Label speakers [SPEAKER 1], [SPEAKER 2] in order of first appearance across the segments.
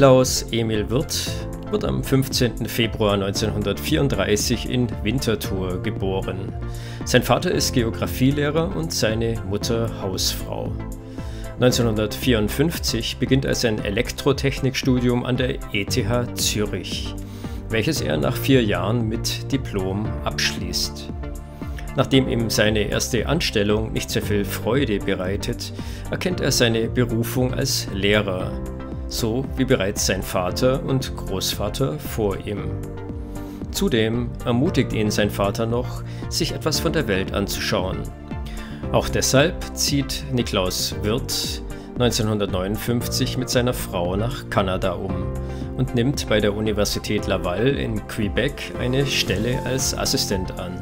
[SPEAKER 1] Niklaus Emil Wirth wird am 15. Februar 1934 in Winterthur geboren. Sein Vater ist Geographielehrer und seine Mutter Hausfrau. 1954 beginnt er sein Elektrotechnikstudium an der ETH Zürich, welches er nach vier Jahren mit Diplom abschließt. Nachdem ihm seine erste Anstellung nicht sehr viel Freude bereitet, erkennt er seine Berufung als Lehrer so wie bereits sein Vater und Großvater vor ihm. Zudem ermutigt ihn sein Vater noch, sich etwas von der Welt anzuschauen. Auch deshalb zieht Niklaus Wirth 1959 mit seiner Frau nach Kanada um und nimmt bei der Universität Laval in Quebec eine Stelle als Assistent an.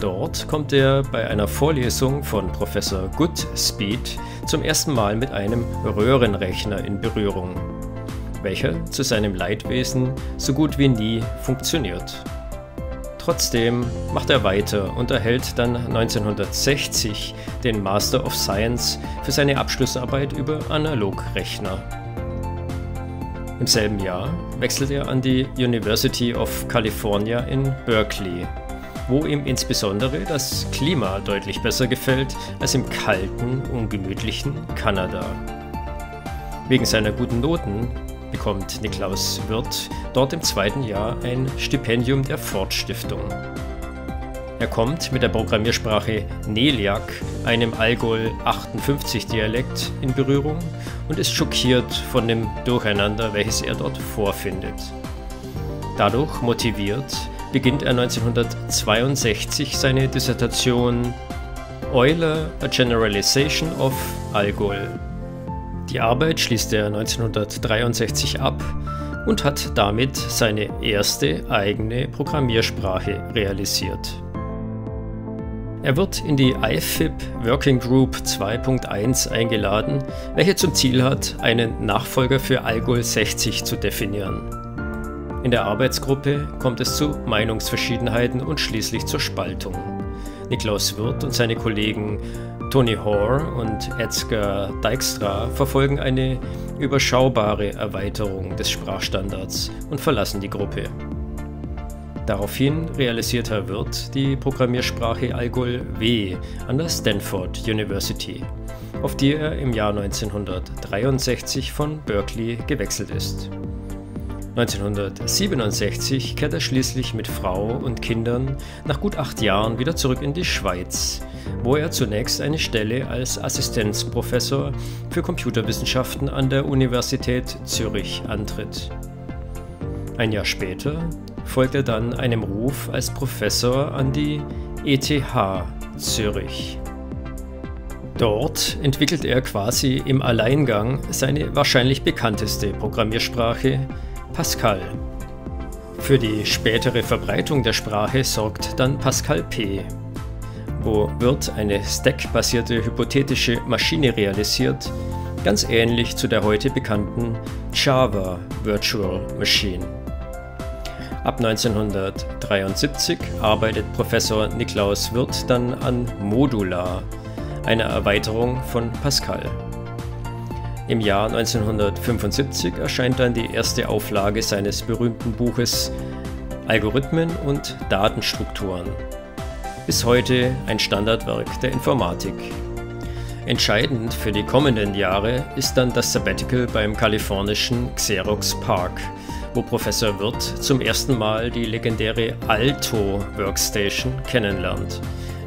[SPEAKER 1] Dort kommt er bei einer Vorlesung von Professor Goodspeed zum ersten Mal mit einem Röhrenrechner in Berührung, welcher zu seinem Leidwesen so gut wie nie funktioniert. Trotzdem macht er weiter und erhält dann 1960 den Master of Science für seine Abschlussarbeit über Analogrechner. Im selben Jahr wechselt er an die University of California in Berkeley wo ihm insbesondere das Klima deutlich besser gefällt als im kalten, ungemütlichen Kanada. Wegen seiner guten Noten bekommt Niklaus Wirth dort im zweiten Jahr ein Stipendium der Ford Stiftung. Er kommt mit der Programmiersprache Neliac, einem Algol 58 Dialekt, in Berührung und ist schockiert von dem Durcheinander, welches er dort vorfindet. Dadurch motiviert beginnt er 1962 seine Dissertation Euler, A Generalization of Algol. Die Arbeit schließt er 1963 ab und hat damit seine erste eigene Programmiersprache realisiert. Er wird in die IFIP Working Group 2.1 eingeladen, welche zum Ziel hat, einen Nachfolger für Algol 60 zu definieren. In der Arbeitsgruppe kommt es zu Meinungsverschiedenheiten und schließlich zur Spaltung. Niklaus Wirth und seine Kollegen Tony Hoare und Edgar Dijkstra verfolgen eine überschaubare Erweiterung des Sprachstandards und verlassen die Gruppe. Daraufhin realisiert Herr Wirth die Programmiersprache Algol W an der Stanford University, auf die er im Jahr 1963 von Berkeley gewechselt ist. 1967 kehrt er schließlich mit Frau und Kindern nach gut acht Jahren wieder zurück in die Schweiz, wo er zunächst eine Stelle als Assistenzprofessor für Computerwissenschaften an der Universität Zürich antritt. Ein Jahr später folgt er dann einem Ruf als Professor an die ETH Zürich. Dort entwickelt er quasi im Alleingang seine wahrscheinlich bekannteste Programmiersprache, Pascal. Für die spätere Verbreitung der Sprache sorgt dann Pascal P, wo wird eine Stack-basierte hypothetische Maschine realisiert, ganz ähnlich zu der heute bekannten Java Virtual Machine. Ab 1973 arbeitet Professor Niklaus Wirth dann an Modular, einer Erweiterung von Pascal. Im Jahr 1975 erscheint dann die erste Auflage seines berühmten Buches Algorithmen und Datenstrukturen. Bis heute ein Standardwerk der Informatik. Entscheidend für die kommenden Jahre ist dann das Sabbatical beim kalifornischen Xerox Park, wo Professor Wirth zum ersten Mal die legendäre Alto Workstation kennenlernt,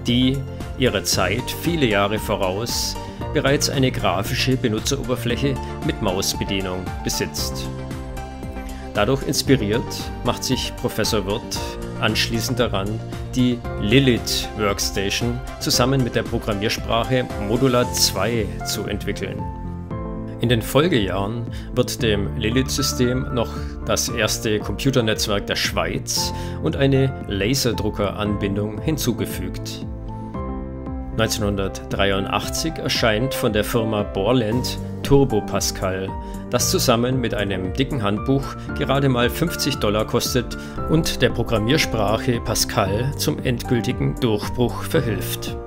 [SPEAKER 1] die ihrer Zeit viele Jahre voraus bereits eine grafische Benutzeroberfläche mit Mausbedienung besitzt. Dadurch inspiriert macht sich Professor Wirth anschließend daran, die Lilith Workstation zusammen mit der Programmiersprache Modular 2 zu entwickeln. In den Folgejahren wird dem Lilith-System noch das erste Computernetzwerk der Schweiz und eine Laserdruckeranbindung hinzugefügt. 1983 erscheint von der Firma Borland Turbo Pascal, das zusammen mit einem dicken Handbuch gerade mal 50 Dollar kostet und der Programmiersprache Pascal zum endgültigen Durchbruch verhilft.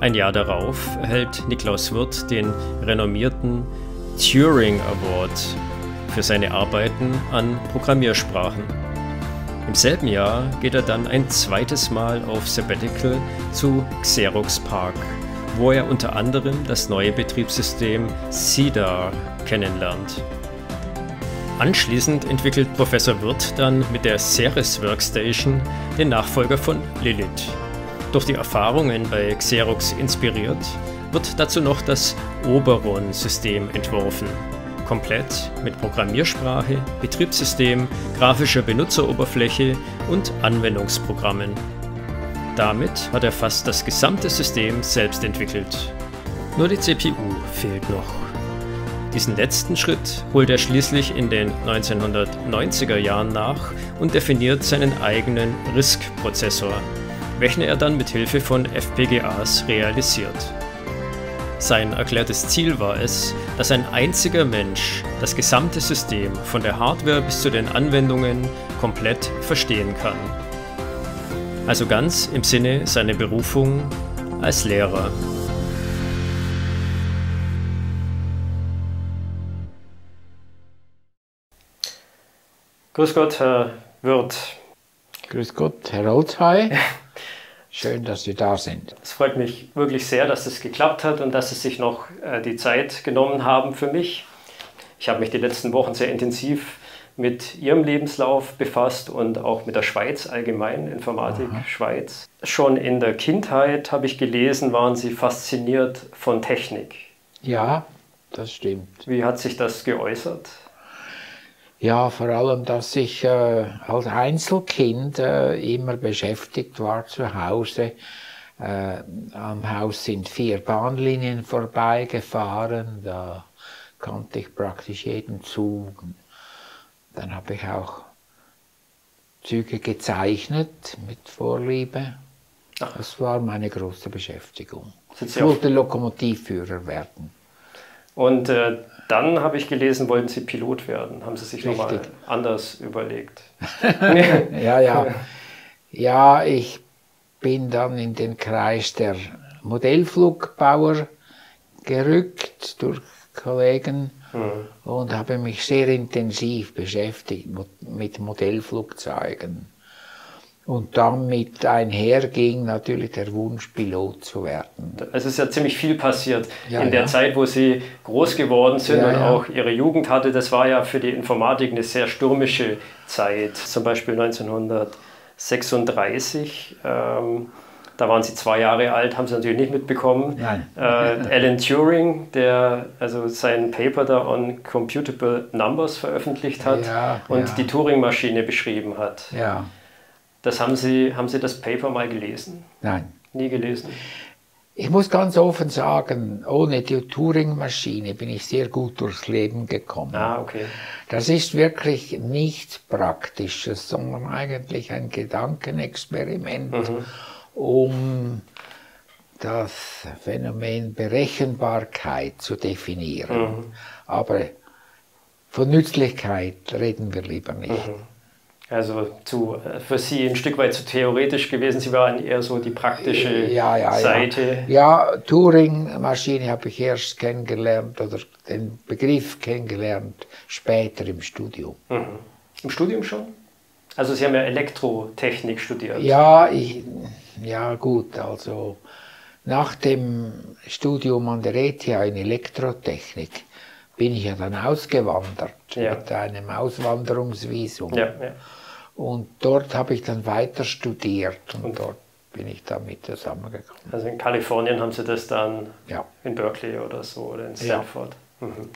[SPEAKER 1] Ein Jahr darauf erhält Niklaus Wirth den renommierten Turing Award für seine Arbeiten an Programmiersprachen. Im selben Jahr geht er dann ein zweites Mal auf Sabbatical zu Xerox PARC, wo er unter anderem das neue Betriebssystem CEDAR kennenlernt. Anschließend entwickelt Professor Wirth dann mit der Ceres Workstation den Nachfolger von Lilith. Durch die Erfahrungen bei Xerox inspiriert, wird dazu noch das Oberon-System entworfen. Komplett mit Programmiersprache, Betriebssystem, grafischer Benutzeroberfläche und Anwendungsprogrammen. Damit hat er fast das gesamte System selbst entwickelt. Nur die CPU fehlt noch. Diesen letzten Schritt holt er schließlich in den 1990er Jahren nach und definiert seinen eigenen RISC-Prozessor, welchen er dann mit Hilfe von FPGAs realisiert. Sein erklärtes Ziel war es, dass ein einziger Mensch das gesamte System von der Hardware bis zu den Anwendungen komplett verstehen kann. Also ganz im Sinne seiner Berufung als Lehrer. Grüß Gott, Herr Wirth.
[SPEAKER 2] Grüß Gott, Herr Olzhey. Schön, dass Sie da sind.
[SPEAKER 1] Es freut mich wirklich sehr, dass es geklappt hat und dass Sie sich noch äh, die Zeit genommen haben für mich. Ich habe mich die letzten Wochen sehr intensiv mit Ihrem Lebenslauf befasst und auch mit der Schweiz allgemein, Informatik Aha. Schweiz. Schon in der Kindheit habe ich gelesen, waren Sie fasziniert von Technik.
[SPEAKER 2] Ja, das stimmt.
[SPEAKER 1] Wie hat sich das geäußert?
[SPEAKER 2] Ja, vor allem, dass ich äh, als Einzelkind äh, immer beschäftigt war zu Hause. Äh, am Haus sind vier Bahnlinien vorbeigefahren, da kannte ich praktisch jeden Zug. Dann habe ich auch Züge gezeichnet mit Vorliebe. Ach. Das war meine große Beschäftigung. Ich wollte Lokomotivführer werden.
[SPEAKER 1] Und äh, dann habe ich gelesen, wollten Sie Pilot werden. Haben Sie sich nochmal anders überlegt?
[SPEAKER 2] ja, ja. Ja, ich bin dann in den Kreis der Modellflugbauer gerückt durch Kollegen mhm. und habe mich sehr intensiv beschäftigt mit Modellflugzeugen. Und damit einherging natürlich der Wunsch, Pilot zu werden.
[SPEAKER 1] Es ist ja ziemlich viel passiert ja, in der ja. Zeit, wo Sie groß geworden sind ja, und auch Ihre Jugend hatte. Das war ja für die Informatik eine sehr stürmische Zeit. Zum Beispiel 1936. Ähm, da waren Sie zwei Jahre alt, haben Sie natürlich nicht mitbekommen. Nein. Äh, Alan Turing, der also sein Paper da on Computable Numbers veröffentlicht hat und die Turing-Maschine beschrieben hat.
[SPEAKER 2] Ja.
[SPEAKER 1] Das haben Sie, haben Sie das Paper mal gelesen?
[SPEAKER 2] Nein.
[SPEAKER 1] Nie gelesen?
[SPEAKER 2] Ich muss ganz offen sagen, ohne die Turing-Maschine bin ich sehr gut durchs Leben gekommen.
[SPEAKER 1] Ah, okay.
[SPEAKER 2] Das ist wirklich nichts Praktisches, sondern eigentlich ein Gedankenexperiment, mhm. um das Phänomen Berechenbarkeit zu definieren. Mhm. Aber von Nützlichkeit reden wir lieber nicht. Mhm.
[SPEAKER 1] Also zu, äh, für Sie ein Stück weit zu theoretisch gewesen. Sie waren eher so die praktische ja, ja, Seite.
[SPEAKER 2] Ja, ja Turing-Maschine habe ich erst kennengelernt oder den Begriff kennengelernt später im Studium.
[SPEAKER 1] Mhm. Im Studium schon? Also Sie haben ja Elektrotechnik studiert.
[SPEAKER 2] Ja, ich, ja gut, also nach dem Studium an der ETH in Elektrotechnik bin ich ja dann ausgewandert mit einem Auswanderungsvisum.
[SPEAKER 1] Ja, ja.
[SPEAKER 2] Und dort habe ich dann weiter studiert und, und dort bin ich damit zusammengekommen.
[SPEAKER 1] Also in Kalifornien haben Sie das dann ja. in Berkeley oder so oder in Stanford. Ja. Mhm.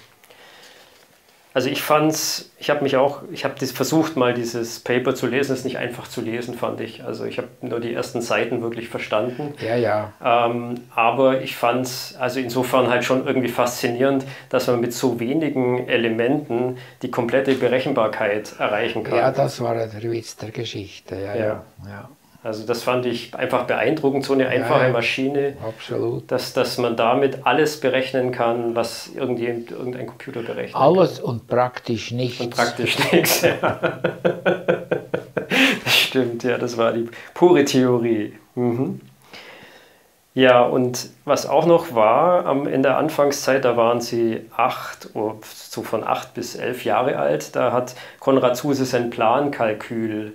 [SPEAKER 1] Also ich fand's, ich habe mich auch, ich habe versucht mal dieses Paper zu lesen, es ist nicht einfach zu lesen, fand ich. Also ich habe nur die ersten Seiten wirklich verstanden.
[SPEAKER 2] Ja, ja.
[SPEAKER 1] Ähm, aber ich fand es also insofern halt schon irgendwie faszinierend, dass man mit so wenigen Elementen die komplette Berechenbarkeit erreichen kann.
[SPEAKER 2] Ja, das war der Witz der Geschichte, ja, ja. ja. ja.
[SPEAKER 1] Also das fand ich einfach beeindruckend, so eine einfache ja, Maschine,
[SPEAKER 2] absolut.
[SPEAKER 1] Dass, dass man damit alles berechnen kann, was irgendein Computer berechnet.
[SPEAKER 2] Alles kann. und praktisch nichts.
[SPEAKER 1] Und praktisch nichts, ja. Das stimmt, ja, das war die pure Theorie. Mhm. Ja, und was auch noch war, in der Anfangszeit, da waren Sie acht, oh, so von acht bis elf Jahre alt, da hat Konrad Zuse sein Plankalkül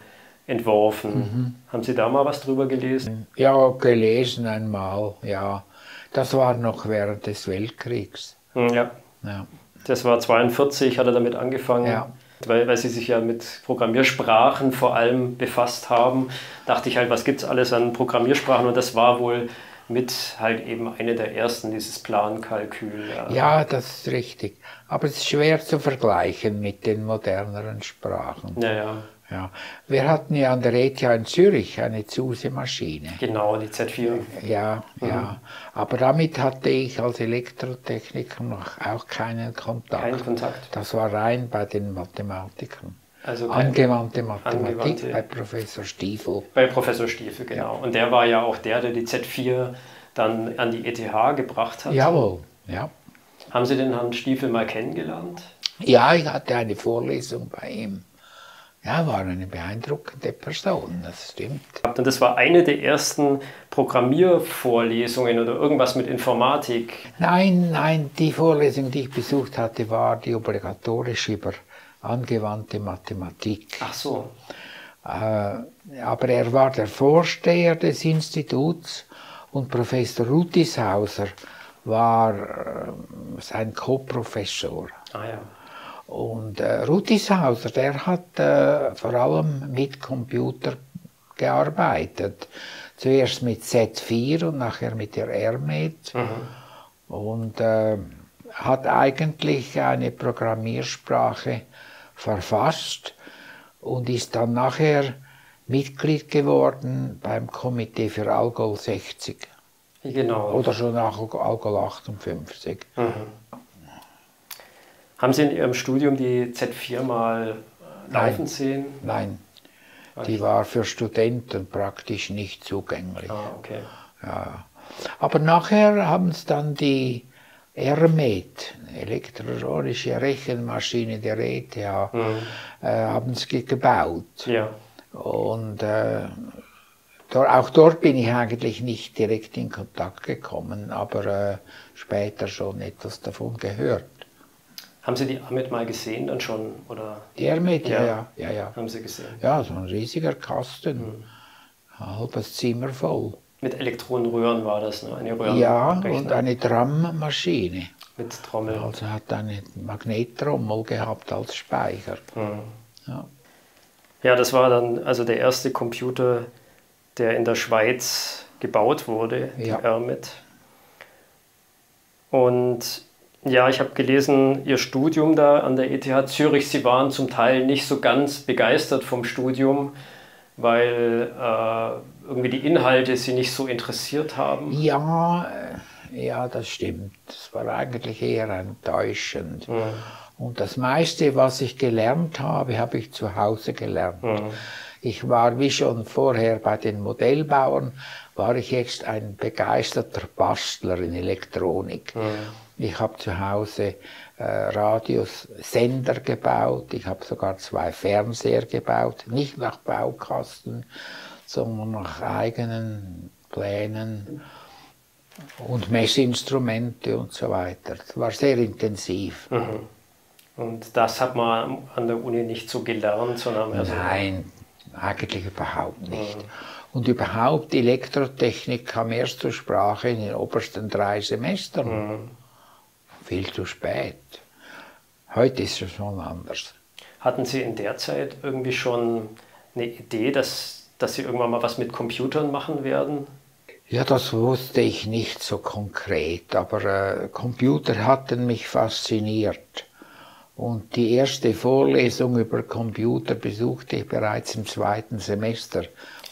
[SPEAKER 1] entworfen. Mhm. Haben Sie da mal was drüber gelesen?
[SPEAKER 2] Ja, gelesen einmal, ja. Das war noch während des Weltkriegs.
[SPEAKER 1] Hm, ja. ja. Das war 42, hat er damit angefangen. Ja. Weil, weil sie sich ja mit Programmiersprachen vor allem befasst haben, dachte ich halt, was gibt es alles an Programmiersprachen? Und das war wohl mit halt eben eine der ersten, dieses Plankalkül.
[SPEAKER 2] Ja. ja, das ist richtig. Aber es ist schwer zu vergleichen mit den moderneren Sprachen.
[SPEAKER 1] Ja, ja.
[SPEAKER 2] Wir hatten ja an der ETH in Zürich eine Zuse-Maschine.
[SPEAKER 1] Genau, die Z4.
[SPEAKER 2] Ja, mhm. ja. Aber damit hatte ich als Elektrotechniker noch auch keinen Kontakt.
[SPEAKER 1] Keinen Kontakt.
[SPEAKER 2] Das war rein bei den Mathematikern. Also angewandte Mathematik angewandte, bei Professor Stiefel.
[SPEAKER 1] Bei Professor Stiefel, genau. Ja. Und der war ja auch der, der die Z4 dann an die ETH gebracht hat.
[SPEAKER 2] Jawohl, ja.
[SPEAKER 1] Haben Sie den Herrn Stiefel mal kennengelernt?
[SPEAKER 2] Ja, ich hatte eine Vorlesung bei ihm. Ja, war eine beeindruckende Person, das stimmt.
[SPEAKER 1] Und das war eine der ersten Programmiervorlesungen oder irgendwas mit Informatik?
[SPEAKER 2] Nein, nein, die Vorlesung, die ich besucht hatte, war die obligatorische über angewandte Mathematik.
[SPEAKER 1] Ach so.
[SPEAKER 2] Äh, aber er war der Vorsteher des Instituts und Professor Rutishauser war äh, sein Co-Professor.
[SPEAKER 1] Ah ja.
[SPEAKER 2] Und äh, Rutishauser, der hat äh, vor allem mit Computer gearbeitet. Zuerst mit Z4 und nachher mit der RMED. Mhm. Und äh, hat eigentlich eine Programmiersprache verfasst und ist dann nachher Mitglied geworden beim Komitee für Algol 60.
[SPEAKER 1] Genau.
[SPEAKER 2] Oder schon nach Algol 58. Mhm.
[SPEAKER 1] Haben Sie in Ihrem Studium die Z4 mal laufen sehen?
[SPEAKER 2] Nein, die war für Studenten praktisch nicht zugänglich.
[SPEAKER 1] Ah, okay.
[SPEAKER 2] Ja. Aber nachher haben es dann die ERMED, elektronische Rechenmaschine der ETH, mhm. äh, haben es gebaut.
[SPEAKER 1] Ja.
[SPEAKER 2] Und äh, auch dort bin ich eigentlich nicht direkt in Kontakt gekommen, aber äh, später schon etwas davon gehört.
[SPEAKER 1] Haben Sie die Ahmed mal gesehen dann schon? Oder?
[SPEAKER 2] Die Ahmed, ja. ja, ja, ja.
[SPEAKER 1] Haben Sie gesehen?
[SPEAKER 2] Ja, so ein riesiger Kasten, mhm. ein halbes Zimmer voll.
[SPEAKER 1] Mit Elektronenröhren war das, ne?
[SPEAKER 2] Eine Röhren ja, und eine Trammaschine.
[SPEAKER 1] Mit Trommel.
[SPEAKER 2] Also hat eine Magnettrommel gehabt als Speicher.
[SPEAKER 1] Mhm. Ja. ja, das war dann also der erste Computer, der in der Schweiz gebaut wurde, die ja. ERMIT. Und ja, ich habe gelesen, Ihr Studium da an der ETH Zürich, Sie waren zum Teil nicht so ganz begeistert vom Studium, weil äh, irgendwie die Inhalte Sie nicht so interessiert haben.
[SPEAKER 2] Ja, äh, ja, das stimmt. Das war eigentlich eher enttäuschend. Mhm. Und das meiste, was ich gelernt habe, habe ich zu Hause gelernt. Mhm. Ich war, wie schon vorher bei den Modellbauern, war ich jetzt ein begeisterter Bastler in Elektronik. Mhm. Ich habe zu Hause äh, Radios, Sender gebaut, ich habe sogar zwei Fernseher gebaut, nicht nach Baukasten, sondern nach eigenen Plänen und Messinstrumente und so weiter. Es war sehr intensiv.
[SPEAKER 1] Mhm. Und das hat man an der Uni nicht so gelernt, sondern
[SPEAKER 2] also Nein, eigentlich überhaupt nicht. Mhm. Und überhaupt Elektrotechnik kam erst zur Sprache in den obersten drei Semestern. Mhm viel zu spät. Heute ist es schon anders.
[SPEAKER 1] Hatten Sie in der Zeit irgendwie schon eine Idee, dass, dass Sie irgendwann mal was mit Computern machen werden?
[SPEAKER 2] Ja, das wusste ich nicht so konkret, aber äh, Computer hatten mich fasziniert. Und die erste Vorlesung über Computer besuchte ich bereits im zweiten Semester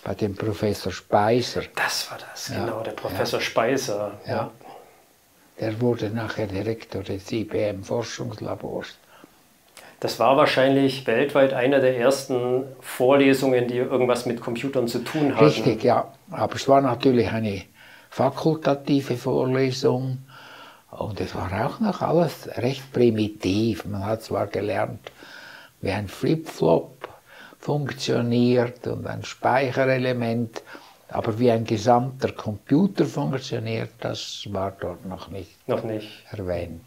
[SPEAKER 2] bei dem Professor Speiser.
[SPEAKER 1] Das war das, ja. genau, der Professor ja. Speiser.
[SPEAKER 2] Ja. Der wurde nachher Direktor des IBM-Forschungslabors.
[SPEAKER 1] Das war wahrscheinlich weltweit einer der ersten Vorlesungen, die irgendwas mit Computern zu tun hatten.
[SPEAKER 2] Richtig, ja. Aber es war natürlich eine fakultative Vorlesung und es war auch noch alles recht primitiv. Man hat zwar gelernt, wie ein Flip-Flop funktioniert und ein Speicherelement, Aber wie ein gesamter Computer funktioniert, das war dort noch nicht,
[SPEAKER 1] noch nicht.
[SPEAKER 2] erwähnt.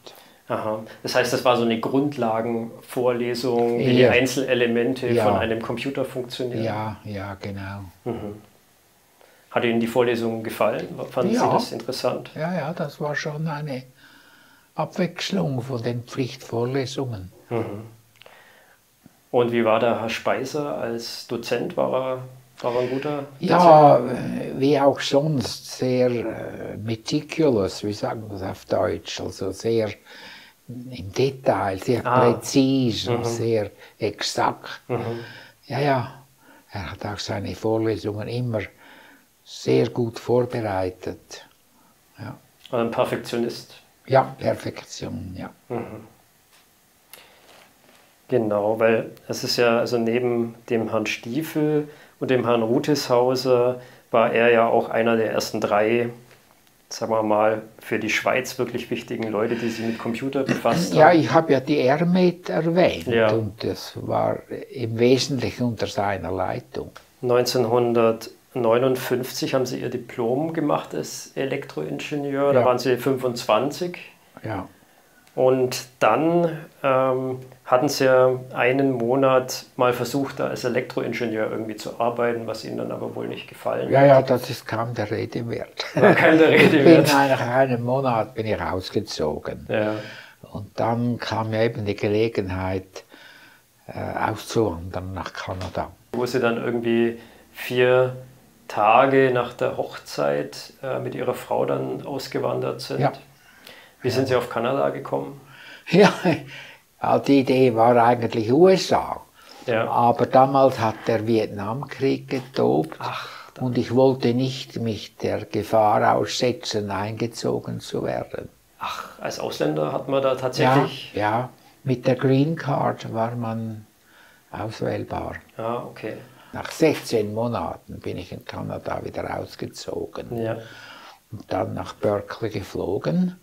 [SPEAKER 1] Aha. Das heißt, das war so eine Grundlagenvorlesung, wie ja. die Einzelelemente ja. von einem Computer funktionieren.
[SPEAKER 2] Ja, ja, genau. Mhm.
[SPEAKER 1] Hat Ihnen die Vorlesung gefallen? Fanden ja. Sie das interessant?
[SPEAKER 2] Ja, ja, das war schon eine Abwechslung von den Pflichtvorlesungen. Mhm.
[SPEAKER 1] Und wie war der Herr Speiser als Dozent? War er, er ein guter?
[SPEAKER 2] Ja, wie auch sonst, sehr äh, meticulous, wie sagen wir das auf Deutsch, also sehr im Detail, sehr ah. präzise, mhm. sehr exakt. Mhm. Ja, ja, er hat auch seine Vorlesungen immer sehr gut vorbereitet.
[SPEAKER 1] Ja. Ein Perfektionist.
[SPEAKER 2] Ja, Perfektion, ja. Mhm.
[SPEAKER 1] Genau, weil es ist ja, also neben dem Herrn Stiefel und dem Herrn Rutishauser war er ja auch einer der ersten drei sagen wir mal, für die Schweiz wirklich wichtigen Leute, die sich mit Computer befasst haben?
[SPEAKER 2] Ja, ich habe ja die ERMED erwähnt ja. und das war im Wesentlichen unter seiner Leitung.
[SPEAKER 1] 1959 haben Sie Ihr Diplom gemacht als Elektroingenieur, ja. da waren Sie 25.
[SPEAKER 2] Ja.
[SPEAKER 1] Und dann ähm, hatten Sie ja einen Monat mal versucht, da als Elektroingenieur irgendwie zu arbeiten, was Ihnen dann aber wohl nicht gefallen
[SPEAKER 2] ja, hat. Ja, ja, das ist kaum der Rede wert.
[SPEAKER 1] War kein der Rede
[SPEAKER 2] ich bin nach einem Monat bin ich rausgezogen.
[SPEAKER 1] Ja.
[SPEAKER 2] Und dann kam mir eben die Gelegenheit, äh, auszuwandern nach Kanada.
[SPEAKER 1] Wo Sie dann irgendwie vier Tage nach der Hochzeit äh, mit Ihrer Frau dann ausgewandert sind. Ja. Wie sind Sie auf Kanada gekommen?
[SPEAKER 2] Ja, die Idee war eigentlich USA. Ja. Aber damals hat der Vietnamkrieg getobt Ach, und ich wollte nicht mich der Gefahr aussetzen, eingezogen zu werden.
[SPEAKER 1] Ach, als Ausländer hat man da tatsächlich.
[SPEAKER 2] Ja, ja. mit der Green Card war man auswählbar.
[SPEAKER 1] Ah, okay.
[SPEAKER 2] Nach 16 Monaten bin ich in Kanada wieder ausgezogen.
[SPEAKER 1] Ja.
[SPEAKER 2] Und dann nach Berkeley geflogen.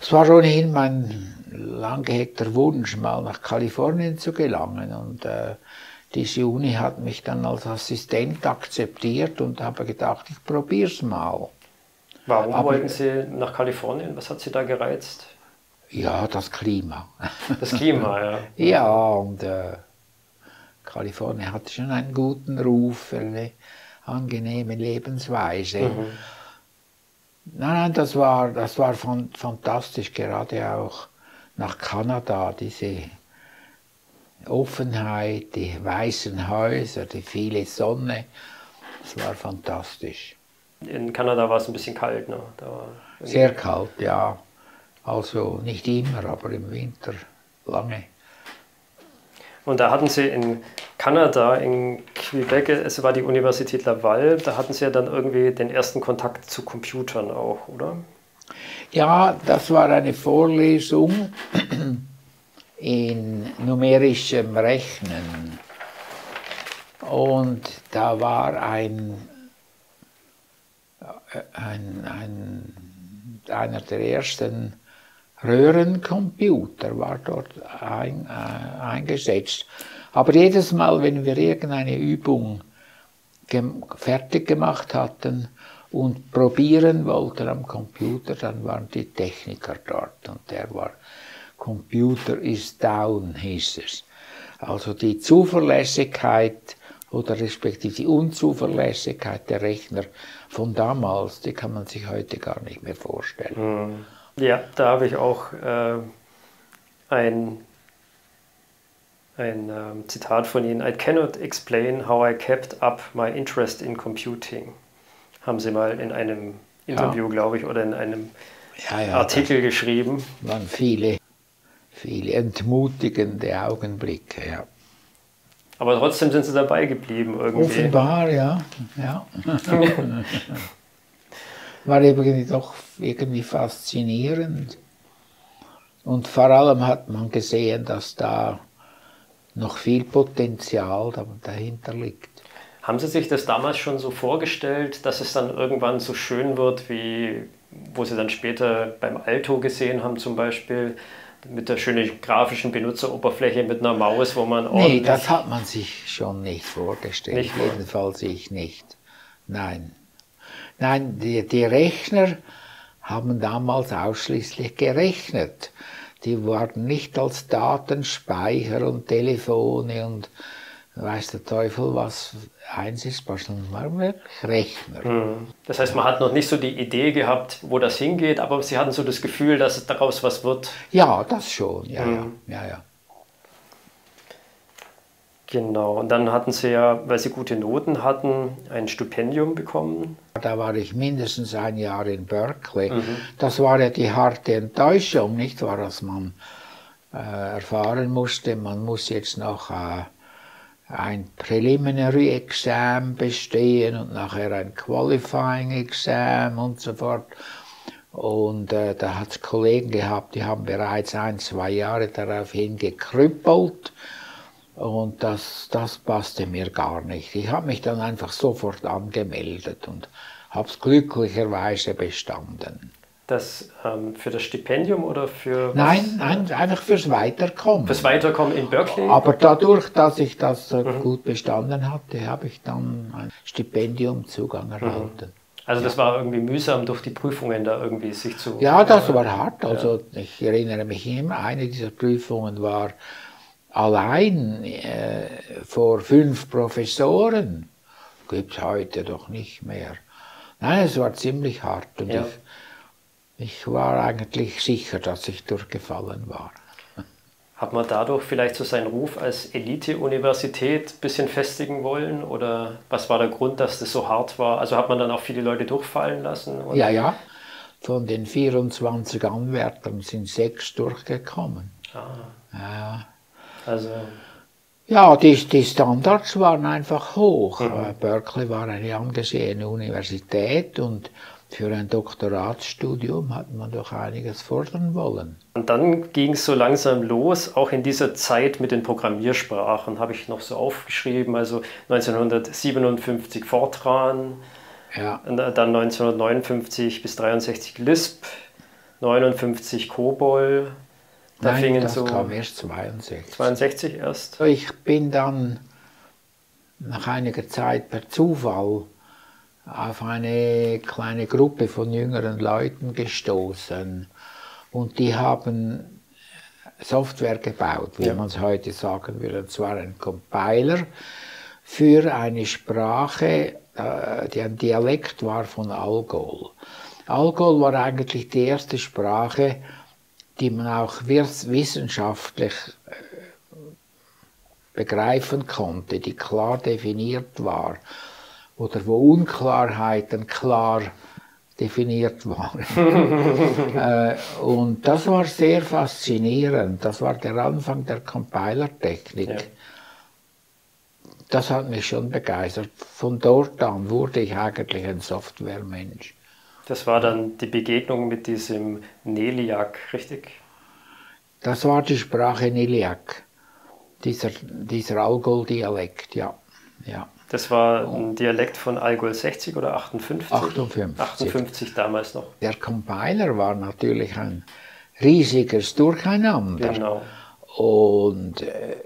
[SPEAKER 2] Es war ohnehin mein lang gehegter Wunsch, mal nach Kalifornien zu gelangen. Und äh, diese Uni hat mich dann als Assistent akzeptiert und habe gedacht, ich probiere es mal.
[SPEAKER 1] Warum Aber, wollten Sie nach Kalifornien? Was hat Sie da gereizt?
[SPEAKER 2] Ja, das Klima.
[SPEAKER 1] Das Klima, ja.
[SPEAKER 2] ja, und äh, Kalifornien hat schon einen guten Ruf für eine angenehme Lebensweise. Mhm. Nein, nein, das war, das war fantastisch, gerade auch nach Kanada, diese Offenheit, die weißen Häuser, die viele Sonne, das war fantastisch.
[SPEAKER 1] In Kanada war es ein bisschen kalt, ne?
[SPEAKER 2] Sehr kalt, ja. Also nicht immer, aber im Winter lange.
[SPEAKER 1] Und da hatten Sie in Kanada, in Quebec, es war die Universität Laval, da hatten Sie ja dann irgendwie den ersten Kontakt zu Computern auch, oder?
[SPEAKER 2] Ja, das war eine Vorlesung in numerischem Rechnen. Und da war ein, ein, ein einer der ersten Röhrencomputer war dort ein, äh, eingesetzt. Aber jedes Mal, wenn wir irgendeine Übung fertig gemacht hatten und probieren wollten am Computer, dann waren die Techniker dort und der war, Computer is down, hieß es. Also die Zuverlässigkeit oder respektive die Unzuverlässigkeit der Rechner von damals, die kann man sich heute gar nicht mehr vorstellen.
[SPEAKER 1] Mhm. Ja, da habe ich auch äh, ein, ein äh, Zitat von Ihnen. I cannot explain how I kept up my interest in computing. Haben Sie mal in einem Interview, ja. glaube ich, oder in einem ja, ja, Artikel geschrieben.
[SPEAKER 2] waren viele, viele entmutigende Augenblicke, ja.
[SPEAKER 1] Aber trotzdem sind Sie dabei geblieben irgendwie.
[SPEAKER 2] Offenbar, ja. ja. war irgendwie doch irgendwie faszinierend. Und vor allem hat man gesehen, dass da noch viel Potenzial dahinter liegt.
[SPEAKER 1] Haben Sie sich das damals schon so vorgestellt, dass es dann irgendwann so schön wird, wie wo Sie dann später beim Alto gesehen haben zum Beispiel, mit der schönen grafischen Benutzeroberfläche mit einer Maus, wo man
[SPEAKER 2] ordentlich... Nee, das hat man sich schon nicht vorgestellt, nicht jedenfalls ich nicht. Nein. Nein, die, die Rechner haben damals ausschließlich gerechnet. Die waren nicht als Datenspeicher und Telefone und weiß der Teufel was einsessbar, sondern waren wirklich Rechner.
[SPEAKER 1] Hm. Das heißt, man hat noch nicht so die Idee gehabt, wo das hingeht, aber Sie hatten so das Gefühl, dass daraus was wird.
[SPEAKER 2] Ja, das schon, ja, hm. ja, ja, ja.
[SPEAKER 1] Genau, und dann hatten Sie ja, weil Sie gute Noten hatten, ein Stipendium bekommen.
[SPEAKER 2] Da war ich mindestens ein Jahr in Berkeley. Mhm. Das war ja die harte Enttäuschung, nicht wahr, dass man äh, erfahren musste, man muss jetzt noch äh, ein Preliminary Exam bestehen und nachher ein Qualifying Exam und so fort. Und äh, da hat es Kollegen gehabt, die haben bereits ein, zwei Jahre daraufhin gekrüppelt und das, das passte mir gar nicht. Ich habe mich dann einfach sofort angemeldet und habe es glücklicherweise bestanden.
[SPEAKER 1] Das ähm, für das Stipendium oder für.
[SPEAKER 2] Nein, nein, einfach fürs Weiterkommen.
[SPEAKER 1] Fürs Weiterkommen in Berkeley?
[SPEAKER 2] Aber dadurch, dass ich das äh, mhm. gut bestanden hatte, habe ich dann ein Stipendiumzugang mhm. erhalten.
[SPEAKER 1] Also das ja. war irgendwie mühsam, durch die Prüfungen da irgendwie sich zu...
[SPEAKER 2] Ja, das war hart. Also ja. ich erinnere mich immer, eine dieser Prüfungen war allein äh, vor fünf Professoren gibt es heute doch nicht mehr. Nein, es war ziemlich hart und ja. ich, ich war eigentlich sicher, dass ich durchgefallen war.
[SPEAKER 1] Hat man dadurch vielleicht so seinen Ruf als Elite-Universität ein bisschen festigen wollen? Oder was war der Grund, dass das so hart war? Also hat man dann auch viele Leute durchfallen lassen?
[SPEAKER 2] Oder? Ja, ja. Von den 24 Anwärtern sind sechs durchgekommen. Ah. Ja. Also ja, die, die Standards waren einfach hoch. Mhm. Berkeley war eine angesehene Universität und für ein Doktoratsstudium hat man doch einiges fordern wollen.
[SPEAKER 1] Und dann ging es so langsam los, auch in dieser Zeit mit den Programmiersprachen, habe ich noch so aufgeschrieben, also 1957 Fortran, ja. dann 1959 bis 63 Lisp, 59 COBOL,
[SPEAKER 2] da Nein, fingen das so kam erst 62.
[SPEAKER 1] 62 erst?
[SPEAKER 2] Ich bin dann nach einiger Zeit per Zufall auf eine kleine Gruppe von jüngeren Leuten gestoßen und die haben Software gebaut, wie ja. man es heute sagen würde. Und zwar ein Compiler für eine Sprache, äh, die ein Dialekt war von Algol. Algol war eigentlich die erste Sprache, die man auch wissenschaftlich äh, begreifen konnte, die klar definiert war oder wo Unklarheiten klar definiert waren. äh, und das war sehr faszinierend. Das war der Anfang der Compilertechnik. Ja. Das hat mich schon begeistert. Von dort an wurde ich eigentlich ein Softwaremensch.
[SPEAKER 1] Das war dann die Begegnung mit diesem Neliak, richtig?
[SPEAKER 2] Das war die Sprache Neliak, dieser, dieser Algol-Dialekt, ja. ja.
[SPEAKER 1] Das war ein Dialekt von Algol 60 oder 58?
[SPEAKER 2] 58.
[SPEAKER 1] 58 damals noch.
[SPEAKER 2] Der Compiler war natürlich ein riesiges Durcheinander.
[SPEAKER 1] Genau.
[SPEAKER 2] Und äh,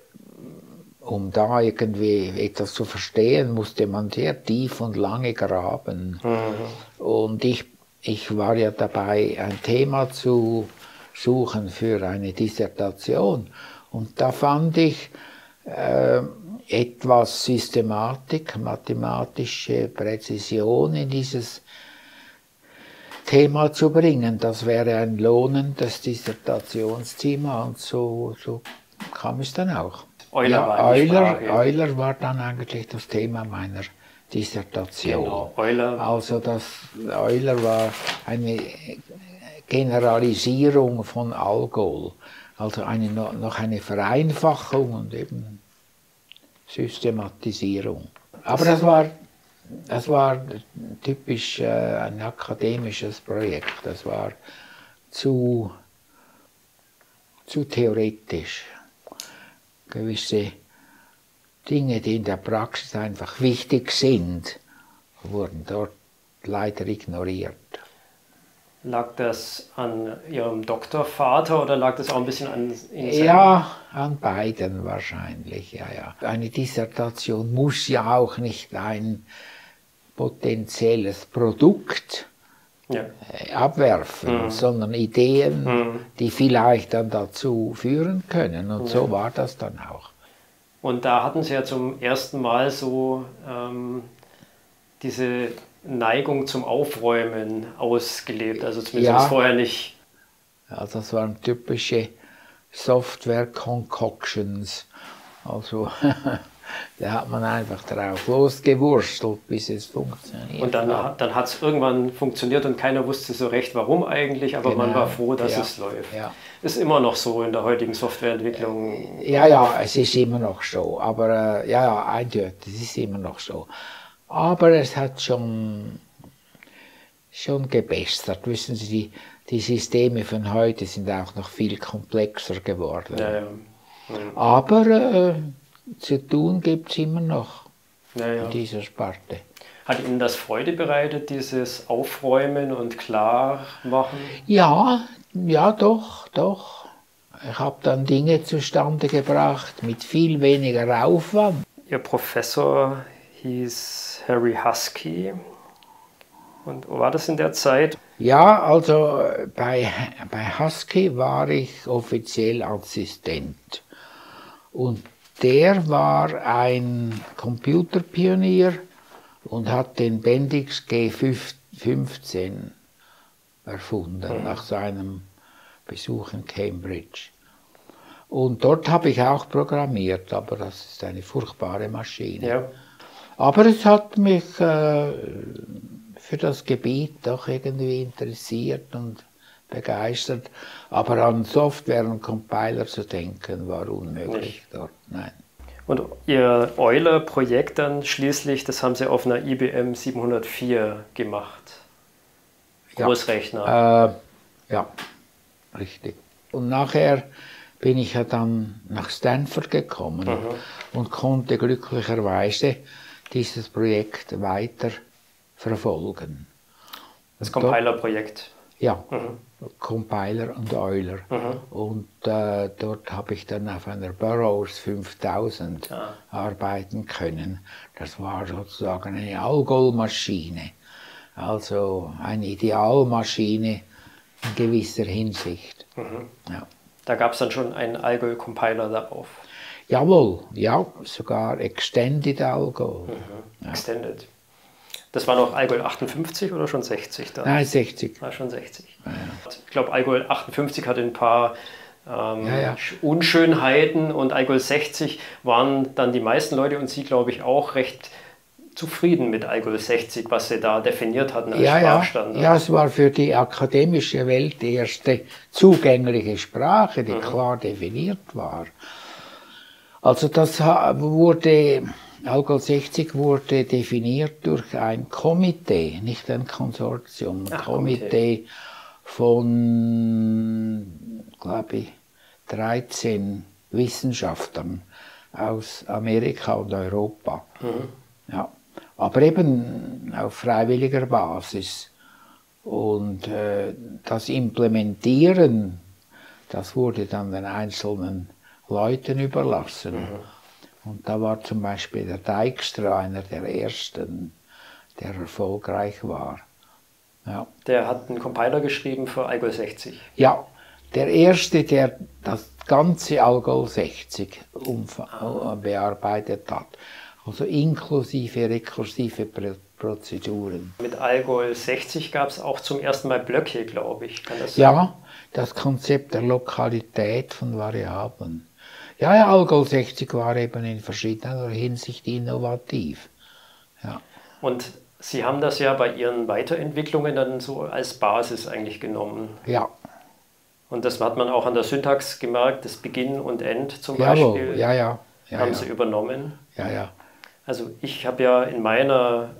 [SPEAKER 2] um da irgendwie etwas zu verstehen, musste man sehr tief und lange graben. Mhm. Und ich, ich war ja dabei, ein Thema zu suchen für eine Dissertation. Und da fand ich äh, etwas Systematik, mathematische Präzision in dieses Thema zu bringen. Das wäre ein lohnendes Dissertationsthema und so, so kam es dann auch.
[SPEAKER 1] Euler, ja,
[SPEAKER 2] war Euler, Euler war dann eigentlich das Thema meiner Dissertation. Genau, Euler. Also das Euler war eine Generalisierung von Alkohol, also eine, noch eine Vereinfachung und eben Systematisierung. Aber das war, das war typisch äh, ein akademisches Projekt. Das war zu, zu theoretisch gewisse Dinge, die in der Praxis einfach wichtig sind, wurden dort leider ignoriert.
[SPEAKER 1] Lag das an Ihrem Doktorvater oder lag das auch ein bisschen an
[SPEAKER 2] Ihnen? Ja, an beiden wahrscheinlich, ja, ja. Eine Dissertation muss ja auch nicht ein potenzielles Produkt ja. Äh, abwerfen, mhm. sondern Ideen, mhm. die vielleicht dann dazu führen können. Und ja. so war das dann auch.
[SPEAKER 1] Und da hatten Sie ja zum ersten Mal so ähm, diese Neigung zum Aufräumen ausgelebt, also zumindest ja. vorher nicht.
[SPEAKER 2] Ja, das waren typische Software-Concoctions. Also Da hat man einfach drauf losgewurschtelt, bis es funktioniert.
[SPEAKER 1] Und dann, dann hat es irgendwann funktioniert und keiner wusste so recht, warum eigentlich, aber genau. man war froh, dass ja. es läuft. Ja. Ist immer noch so in der heutigen Softwareentwicklung.
[SPEAKER 2] Ja, ja, es ist immer noch so. Aber äh, ja, ja, eindeutig, es ist immer noch so. Aber es hat schon, schon gebessert. Wissen Sie, die, die Systeme von heute sind auch noch viel komplexer geworden. Ja, ja. Aber äh, zu tun gibt es immer noch ja, ja. in dieser Sparte.
[SPEAKER 1] Hat Ihnen das Freude bereitet, dieses Aufräumen und Klarmachen?
[SPEAKER 2] Ja, ja, doch, doch. Ich habe dann Dinge zustande gebracht mit viel weniger Aufwand.
[SPEAKER 1] Ihr Professor hieß Harry Husky. Und war das in der Zeit?
[SPEAKER 2] Ja, also bei, bei Husky war ich offiziell Assistent. Und der war ein Computerpionier und hat den Bendix G15 erfunden mhm. nach seinem Besuch in Cambridge. Und dort habe ich auch programmiert, aber das ist eine furchtbare Maschine. Ja. Aber es hat mich äh, für das Gebiet doch irgendwie interessiert und begeistert. Aber an Software und Compiler zu denken, war unmöglich Nicht. dort. Nein.
[SPEAKER 1] Und Ihr Euler-Projekt dann schließlich, das haben Sie auf einer IBM 704 gemacht. Großrechner.
[SPEAKER 2] Ja, äh, ja, richtig. Und nachher bin ich ja dann nach Stanford gekommen mhm. und konnte glücklicherweise dieses Projekt weiter verfolgen.
[SPEAKER 1] Das Compiler-Projekt.
[SPEAKER 2] Ja. Mhm. Compiler und Euler. Mhm. Und äh, dort habe ich dann auf einer Burroughs 5000 ah. arbeiten können. Das war sozusagen eine Algol-Maschine. Also eine Idealmaschine in gewisser Hinsicht. Mhm.
[SPEAKER 1] Ja. Da gab es dann schon einen Algol-Compiler darauf.
[SPEAKER 2] Jawohl, ja, sogar Extended Algol. Mhm.
[SPEAKER 1] Ja. Extended. Das war noch Algol 58 oder schon 60
[SPEAKER 2] dann? Nein, 60.
[SPEAKER 1] War schon 60. Ja, ja. Ich glaube, Algol 58 hatte ein paar ähm, ja, Unschönheiten und Algol 60 waren dann die meisten Leute und Sie, glaube ich, auch recht zufrieden mit Algol 60, was Sie da definiert hatten als
[SPEAKER 2] ja, Sprachstandard. Ja. ja, es war für die akademische Welt die erste zugängliche Sprache, die mhm. klar definiert war. Also das wurde Algol 60 wurde definiert durch ein Komitee, nicht ein Konsortium, ein Ach, Komitee okay. von, glaube ich, 13 Wissenschaftlern aus Amerika und Europa. Mhm. Ja. Aber eben auf freiwilliger Basis. Und äh, das Implementieren, das wurde dann den einzelnen Leuten überlassen. Mhm. Und da war zum Beispiel der Dijkstra einer der ersten, der erfolgreich war.
[SPEAKER 1] Ja. Der hat einen Compiler geschrieben für Algol 60.
[SPEAKER 2] Ja, der erste, der das ganze Algol 60 ah. bearbeitet hat. Also inklusive rekursive Prozeduren.
[SPEAKER 1] Mit Algol 60 gab es auch zum ersten Mal Blöcke, glaube ich.
[SPEAKER 2] Kann das ja, das Konzept der Lokalität von Variablen. Ja, ja, Algol 60 war eben in verschiedener Hinsicht innovativ. Ja.
[SPEAKER 1] Und Sie haben das ja bei Ihren Weiterentwicklungen dann so als Basis eigentlich genommen.
[SPEAKER 2] Ja.
[SPEAKER 1] Und das hat man auch an der Syntax gemerkt, das Beginn und End zum
[SPEAKER 2] Jawohl.
[SPEAKER 1] Beispiel.
[SPEAKER 2] Ja, ja. ja
[SPEAKER 1] haben
[SPEAKER 2] ja.
[SPEAKER 1] Sie übernommen.
[SPEAKER 2] Ja, ja.
[SPEAKER 1] Also ich habe ja in meiner,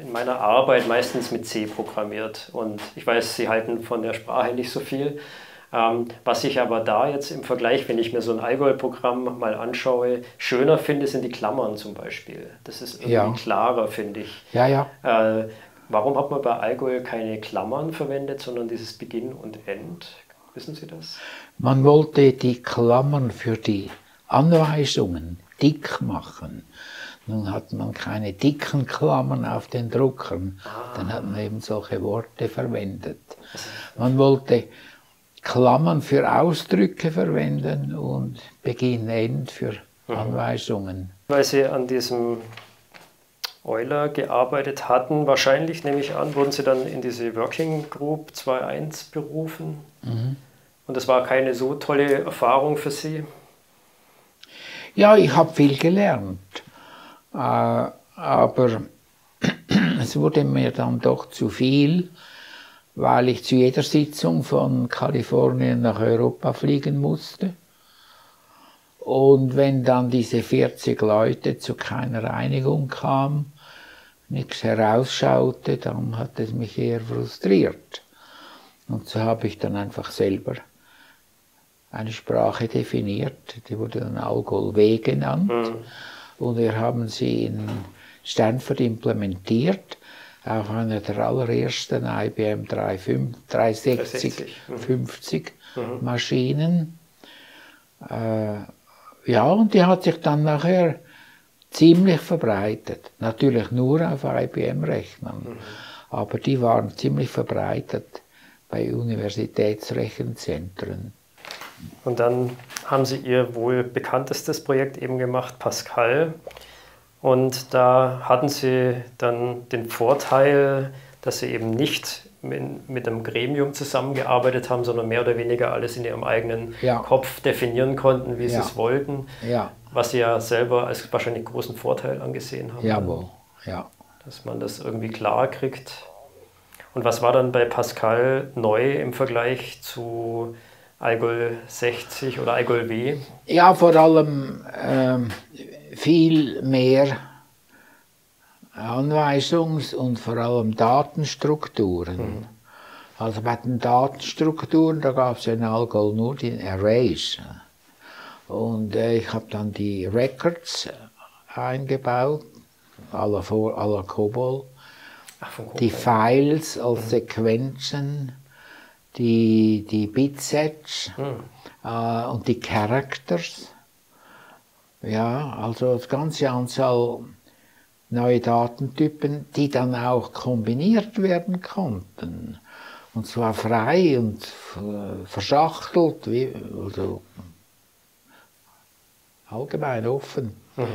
[SPEAKER 1] in meiner Arbeit meistens mit C programmiert und ich weiß, Sie halten von der Sprache nicht so viel. Ähm, was ich aber da jetzt im Vergleich, wenn ich mir so ein Allgäu-Programm mal anschaue, schöner finde, sind die Klammern zum Beispiel. Das ist irgendwie ja. klarer, finde ich.
[SPEAKER 2] Ja, ja.
[SPEAKER 1] Äh, warum hat man bei Allgäu keine Klammern verwendet, sondern dieses Beginn und End? Wissen Sie das?
[SPEAKER 2] Man wollte die Klammern für die Anweisungen dick machen. Nun hat man keine dicken Klammern auf den Druckern, ah. dann hat man eben solche Worte verwendet. Man wollte Klammern für Ausdrücke verwenden und Beginn, End für mhm. Anweisungen.
[SPEAKER 1] Weil Sie an diesem Euler gearbeitet hatten, wahrscheinlich nehme ich an, wurden Sie dann in diese Working Group 2.1 berufen. Mhm. Und das war keine so tolle Erfahrung für Sie?
[SPEAKER 2] Ja, ich habe viel gelernt. Äh, aber es wurde mir dann doch zu viel, weil ich zu jeder Sitzung von Kalifornien nach Europa fliegen musste. Und wenn dann diese 40 Leute zu keiner Einigung kamen, nichts herausschaute, dann hat es mich eher frustriert. Und so habe ich dann einfach selber eine Sprache definiert, die wurde dann Algol W genannt. Mhm. Und wir haben sie in Stanford implementiert auf einer der allerersten IBM 350, 360, 360. 50 mhm. Maschinen. Äh, ja, und die hat sich dann nachher ziemlich verbreitet. Natürlich nur auf IBM-Rechnern, mhm. aber die waren ziemlich verbreitet bei Universitätsrechenzentren.
[SPEAKER 1] Und dann haben Sie Ihr wohl bekanntestes Projekt eben gemacht, Pascal. Und da hatten Sie dann den Vorteil, dass Sie eben nicht mit einem Gremium zusammengearbeitet haben, sondern mehr oder weniger alles in Ihrem eigenen ja. Kopf definieren konnten, wie ja. Sie es wollten. Ja. Was Sie ja selber als wahrscheinlich großen Vorteil angesehen haben.
[SPEAKER 2] Jawohl, ja.
[SPEAKER 1] Dass man das irgendwie klar kriegt. Und was war dann bei Pascal neu im Vergleich zu Algol 60 oder Algol W?
[SPEAKER 2] Ja, vor allem ähm, viel mehr Anweisungs- und vor allem Datenstrukturen. Mhm. Also bei den Datenstrukturen, da gab es in Algol nur die Arrays. Und äh, ich habe dann die Records eingebaut, aller, aller COBOL. Ach, die Files als mhm. Sequenzen die, die Bitsets hm. äh, und die Characters. Ja, also das ganze Anzahl neue Datentypen, die dann auch kombiniert werden konnten. Und zwar frei und verschachtelt, wie, also allgemein offen. Mhm.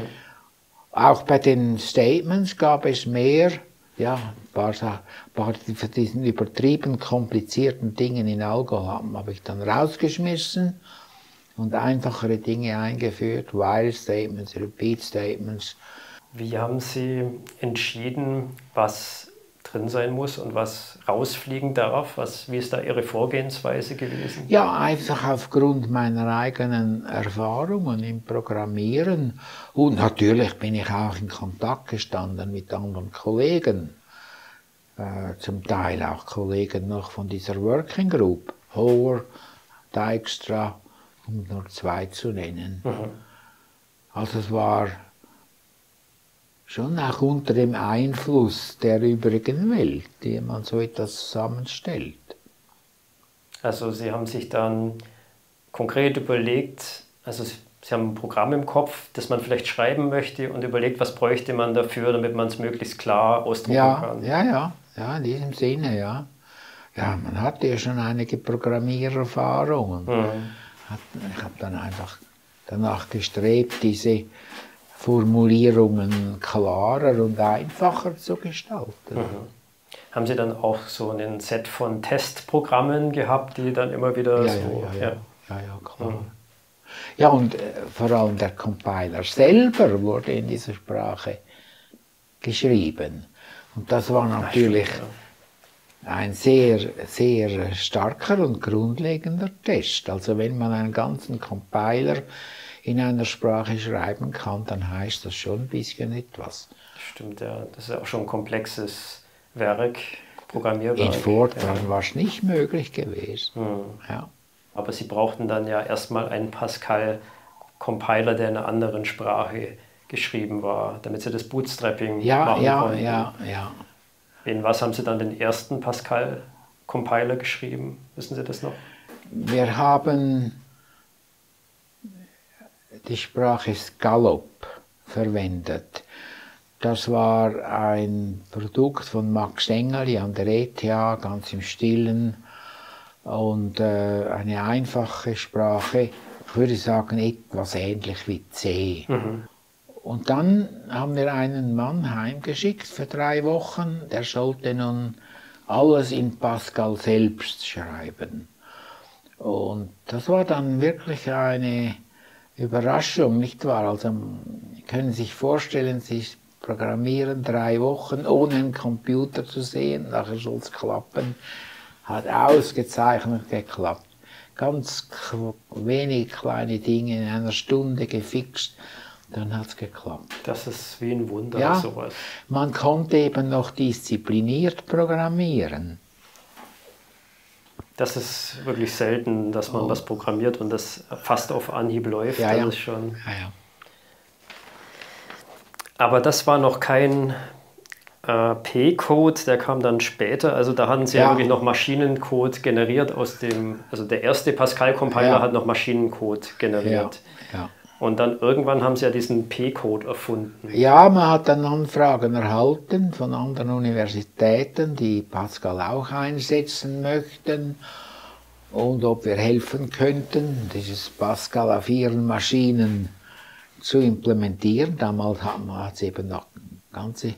[SPEAKER 2] Auch bei den Statements gab es mehr ja, ein paar, paar von diesen übertrieben komplizierten Dingen in Algo habe ich dann rausgeschmissen und einfachere Dinge eingeführt, While Statements, Repeat Statements.
[SPEAKER 1] Wie haben Sie entschieden, was drin sein muss und was rausfliegen darf? Was, wie ist da Ihre Vorgehensweise gewesen?
[SPEAKER 2] Ja, einfach aufgrund meiner eigenen Erfahrungen im Programmieren. Und natürlich bin ich auch in Kontakt gestanden mit anderen Kollegen. Äh, zum Teil auch Kollegen noch von dieser Working Group. Hoher, Dijkstra, um nur zwei zu nennen. Mhm. Also es war schon auch unter dem Einfluss der übrigen Welt, die man so etwas zusammenstellt.
[SPEAKER 1] Also Sie haben sich dann konkret überlegt, also Sie haben ein Programm im Kopf, das man vielleicht schreiben möchte und überlegt, was bräuchte man dafür, damit man es möglichst klar ausdrucken
[SPEAKER 2] ja,
[SPEAKER 1] kann.
[SPEAKER 2] Ja, ja, ja, in diesem Sinne, ja. Ja, man hatte ja schon einige Programmiererfahrungen. Mhm. Ich habe dann einfach danach gestrebt, diese Formulierungen klarer und einfacher zu gestalten. Mhm.
[SPEAKER 1] Haben Sie dann auch so ein Set von Testprogrammen gehabt, die dann immer wieder
[SPEAKER 2] ja,
[SPEAKER 1] so.
[SPEAKER 2] Ja, ja, ja. ja, ja klar. Mhm. Ja, und äh, vor allem der Compiler selber wurde in dieser Sprache geschrieben. Und das war natürlich ein sehr, sehr starker und grundlegender Test. Also wenn man einen ganzen Compiler in einer Sprache schreiben kann, dann heißt das schon ein bisschen etwas.
[SPEAKER 1] Stimmt, ja. Das ist auch schon ein komplexes Werk, programmierbar.
[SPEAKER 2] In Fortran ja. war es nicht möglich gewesen. Hm. Ja.
[SPEAKER 1] Aber Sie brauchten dann ja erstmal einen Pascal-Compiler, der in einer anderen Sprache geschrieben war, damit Sie das Bootstrapping
[SPEAKER 2] ja,
[SPEAKER 1] machen
[SPEAKER 2] ja,
[SPEAKER 1] konnten.
[SPEAKER 2] Ja, ja, ja.
[SPEAKER 1] In was haben Sie dann den ersten Pascal-Compiler geschrieben? Wissen Sie das noch?
[SPEAKER 2] Wir haben die Sprache Scallop verwendet. Das war ein Produkt von Max Engeli an der ETH, ganz im Stillen und äh, eine einfache Sprache, ich würde sagen etwas ähnlich wie C. Mhm. Und dann haben wir einen Mann heimgeschickt für drei Wochen, der sollte nun alles in Pascal selbst schreiben. Und das war dann wirklich eine Überraschung, nicht wahr? Also können Sie sich vorstellen, Sie programmieren drei Wochen ohne einen Computer zu sehen, nachher soll es klappen. Hat ausgezeichnet geklappt. Ganz wenig kleine Dinge in einer Stunde gefixt, dann hat es geklappt.
[SPEAKER 1] Das ist wie ein Wunder,
[SPEAKER 2] ja,
[SPEAKER 1] sowas.
[SPEAKER 2] Man konnte eben noch diszipliniert programmieren.
[SPEAKER 1] Das ist wirklich selten, dass man oh. was programmiert und das fast auf Anhieb läuft.
[SPEAKER 2] Ja,
[SPEAKER 1] ja.
[SPEAKER 2] Ist schon ja, ja.
[SPEAKER 1] Aber das war noch kein äh, P-Code, der kam dann später. Also da hatten sie ja. wirklich noch Maschinencode generiert aus dem, also der erste Pascal-Compiler hat noch Maschinencode generiert. Ja. Und dann irgendwann haben sie ja diesen P-Code erfunden.
[SPEAKER 2] Ja, man hat dann Anfragen erhalten von anderen Universitäten, die Pascal auch einsetzen möchten und ob wir helfen könnten, dieses Pascal auf ihren Maschinen zu implementieren. Damals hat es eben noch ganze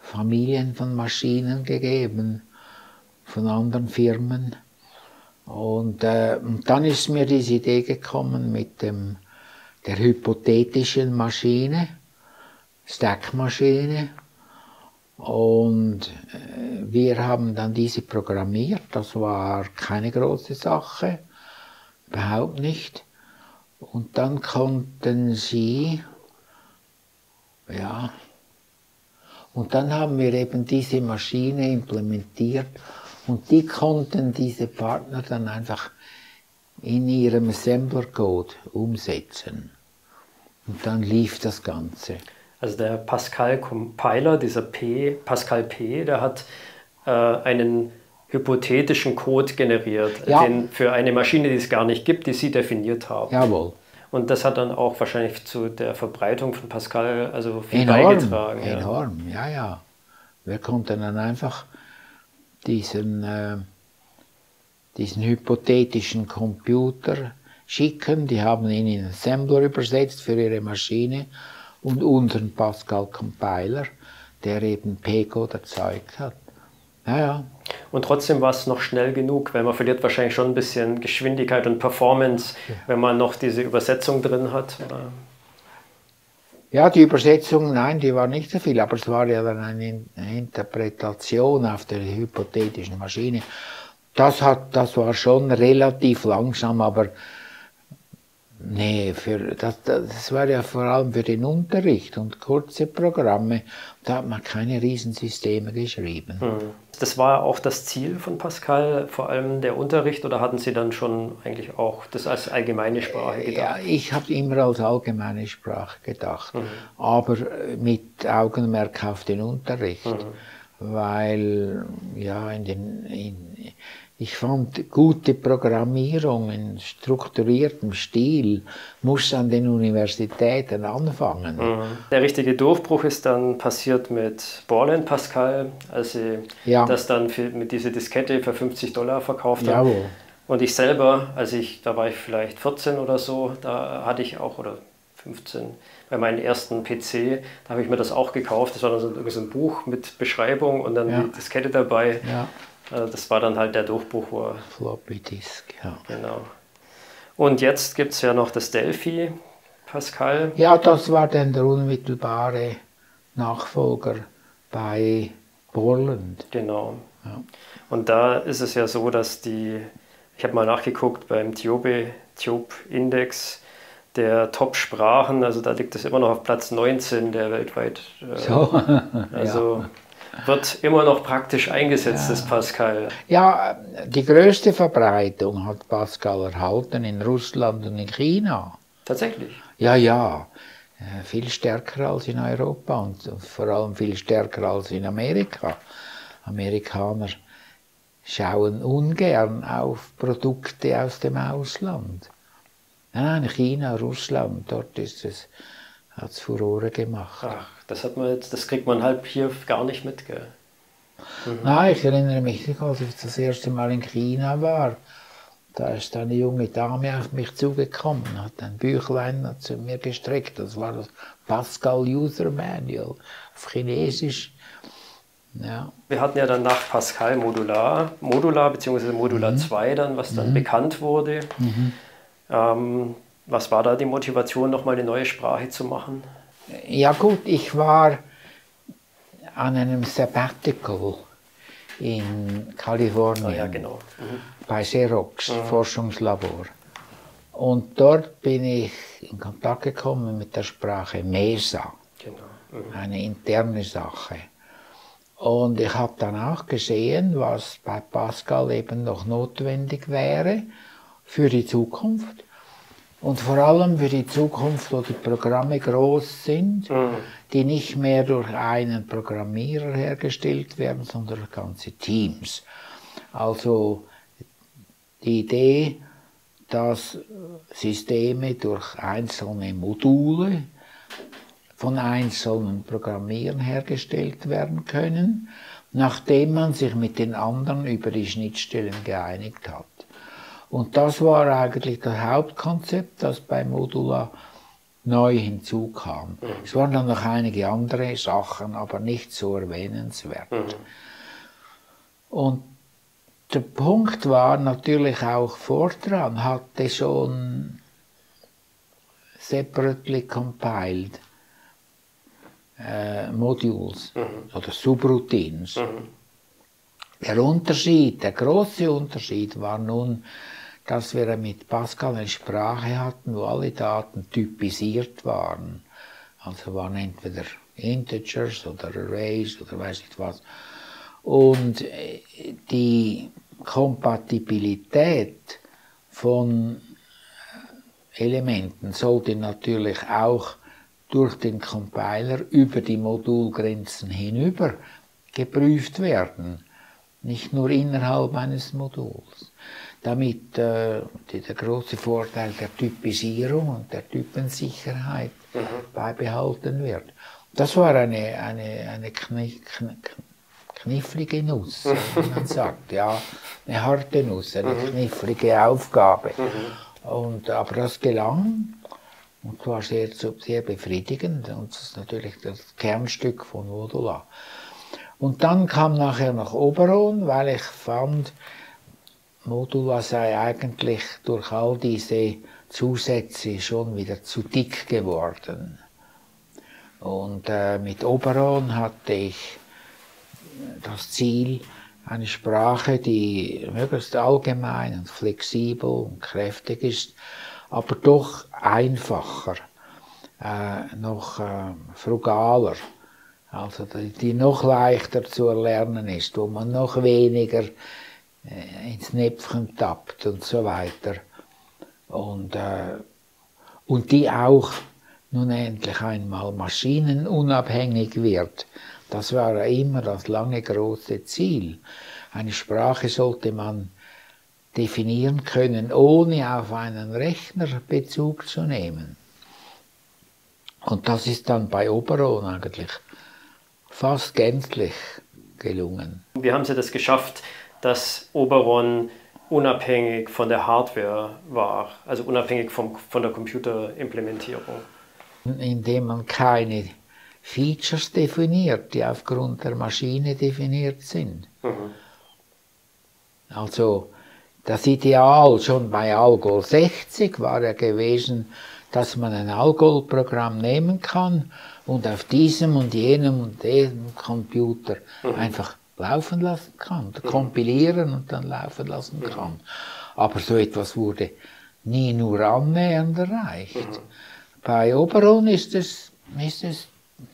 [SPEAKER 2] Familien von Maschinen gegeben, von anderen Firmen. Und, äh, und dann ist mir diese Idee gekommen mit dem, der hypothetischen Maschine, Stackmaschine. Und äh, wir haben dann diese programmiert. Das war keine große Sache, überhaupt nicht. Und dann konnten sie, ja, und dann haben wir eben diese Maschine implementiert und die konnten diese Partner dann einfach in ihrem Assembler-Code umsetzen. Und dann lief das Ganze.
[SPEAKER 1] Also der Pascal Compiler, dieser P, Pascal P, der hat äh, einen hypothetischen Code generiert, ja. den für eine Maschine, die es gar nicht gibt, die Sie definiert haben.
[SPEAKER 2] Jawohl.
[SPEAKER 1] Und das hat dann auch wahrscheinlich zu der Verbreitung von Pascal also viel
[SPEAKER 2] enorm,
[SPEAKER 1] beigetragen.
[SPEAKER 2] Ja. Enorm, ja, ja. Wir konnten dann einfach diesen, äh, diesen hypothetischen Computer schicken, die haben ihn in Assembler übersetzt für ihre Maschine und unseren Pascal Compiler, der eben P-Code erzeugt hat. Ja, ja.
[SPEAKER 1] Und trotzdem war es noch schnell genug, weil man verliert wahrscheinlich schon ein bisschen Geschwindigkeit und Performance, ja. wenn man noch diese Übersetzung drin hat. Oder?
[SPEAKER 2] Ja, die Übersetzung, nein, die war nicht so viel, aber es war ja dann eine Interpretation auf der hypothetischen Maschine. Das, hat, das war schon relativ langsam, aber Nee, für, das, das war ja vor allem für den Unterricht und kurze Programme. Da hat man keine Riesensysteme geschrieben. Hm.
[SPEAKER 1] Das war auch das Ziel von Pascal, vor allem der Unterricht, oder hatten Sie dann schon eigentlich auch das als allgemeine Sprache gedacht?
[SPEAKER 2] Ja, ich habe immer als allgemeine Sprache gedacht, mhm. aber mit Augenmerk auf den Unterricht. Mhm. Weil ja, in den, in, ich fand, gute Programmierung in strukturiertem Stil muss an den Universitäten anfangen. Mhm.
[SPEAKER 1] Der richtige Durchbruch ist dann passiert mit Borland Pascal, als sie ja. das dann für, mit dieser Diskette für 50 Dollar verkauft haben. Jawohl. Und ich selber, als ich, da war ich vielleicht 14 oder so, da hatte ich auch, oder 15, bei meinem ersten PC, da habe ich mir das auch gekauft. Das war dann so, so ein Buch mit Beschreibung und dann ja. die Diskette dabei. Ja. Also das war dann halt der Durchbruch. Wo
[SPEAKER 2] Floppy Disk, ja.
[SPEAKER 1] Genau. Und jetzt gibt es ja noch das Delphi, Pascal.
[SPEAKER 2] Ja, das war dann der unmittelbare Nachfolger bei Borland.
[SPEAKER 1] Genau. Ja. Und da ist es ja so, dass die, ich habe mal nachgeguckt beim Tiobe, Tiob Index der Top-Sprachen, also da liegt es immer noch auf Platz 19 der weltweit.
[SPEAKER 2] Äh, so.
[SPEAKER 1] also ja wird immer noch praktisch eingesetzt, ja. das Pascal.
[SPEAKER 2] Ja, die größte Verbreitung hat Pascal erhalten in Russland und in China.
[SPEAKER 1] Tatsächlich?
[SPEAKER 2] Ja, ja. Äh, viel stärker als in Europa und vor allem viel stärker als in Amerika. Amerikaner schauen ungern auf Produkte aus dem Ausland. Nein, China, Russland, dort ist es hat es Furore gemacht.
[SPEAKER 1] Ach, das hat man jetzt, das kriegt man halb hier gar nicht mit, gell?
[SPEAKER 2] Mhm. Nein, ich erinnere mich nicht, als ich das erste Mal in China war. Da ist eine junge Dame auf mich zugekommen, hat ein Büchlein zu mir gestreckt. Das war das Pascal User Manual auf Chinesisch.
[SPEAKER 1] Ja. Wir hatten ja dann nach Pascal Modular, Modular bzw. Modular mhm. 2 dann, was dann mhm. bekannt wurde. Mhm. Ähm, was war da die Motivation, nochmal eine neue Sprache zu machen?
[SPEAKER 2] Ja gut, ich war an einem Sabbatical in Kalifornien
[SPEAKER 1] oh ja, genau.
[SPEAKER 2] mhm. bei Xerox mhm. Forschungslabor. Und dort bin ich in Kontakt gekommen mit der Sprache Mesa, genau. mhm. eine interne Sache. Und ich habe dann auch gesehen, was bei Pascal eben noch notwendig wäre für die Zukunft. Und vor allem für die Zukunft, wo die Programme groß sind, mhm. die nicht mehr durch einen Programmierer hergestellt werden, sondern durch ganze Teams. Also die Idee, dass Systeme durch einzelne Module von einzelnen Programmieren hergestellt werden können, nachdem man sich mit den anderen über die Schnittstellen geeinigt hat. Und das war eigentlich das Hauptkonzept, das bei Modula neu hinzukam. Mhm. Es waren dann noch einige andere Sachen, aber nicht so erwähnenswert. Mhm. Und der Punkt war natürlich auch Fortran hatte schon separately compiled äh, Modules mhm. oder Subroutines. Mhm. Der Unterschied, der große Unterschied war nun, dass wir mit Pascal eine Sprache hatten, wo alle Daten typisiert waren. Also waren entweder Integers oder Arrays oder weiß nicht was. Und äh, die Kompatibilität von Elementen sollte natürlich auch durch den Compiler über die Modulgrenzen hinüber geprüft werden, nicht nur innerhalb eines Moduls. Damit äh, der große Vorteil der Typisierung und der Typensicherheit mhm. beibehalten wird. Das war eine, eine, eine kni kn knifflige Nuss, wie man sagt. Ja, eine harte Nuss, eine mhm. knifflige Aufgabe. Mhm. Und, aber das gelang und zwar sehr, sehr befriedigend und das ist natürlich das Kernstück von Modula. Und dann kam nachher noch Oberon, weil ich fand, Modula sei eigentlich durch all diese Zusätze schon wieder zu dick geworden. Und äh, mit Oberon hatte ich das Ziel, eine Sprache, die möglichst allgemein und flexibel und kräftig ist, aber doch einfacher, äh, noch äh, frugaler, also die, die, noch leichter zu erlernen ist, wo man noch weniger ins Näpfchen tappt und so weiter. Und, äh, und die auch nun endlich einmal maschinenunabhängig wird. Das war immer das lange große Ziel. Eine Sprache sollte man definieren können, ohne auf einen Rechner Bezug zu nehmen. Und das ist dann bei Oberon eigentlich fast gänzlich gelungen.
[SPEAKER 1] Wie haben Sie das geschafft, dass Oberon unabhängig von der Hardware war, also unabhängig vom, von der Computerimplementierung?
[SPEAKER 2] Indem man keine Features definiert, die aufgrund der Maschine definiert sind. Mhm. Also das Ideal schon bei Algol 60 war ja gewesen, dass man ein Algol-Programm nehmen kann und auf diesem und jenem und diesem Computer mhm. einfach laufen lassen kann, kompilieren und dann laufen lassen mhm. kann. Aber so etwas wurde nie nur annähernd erreicht. Mhm. Bei Oberon ist es, ist es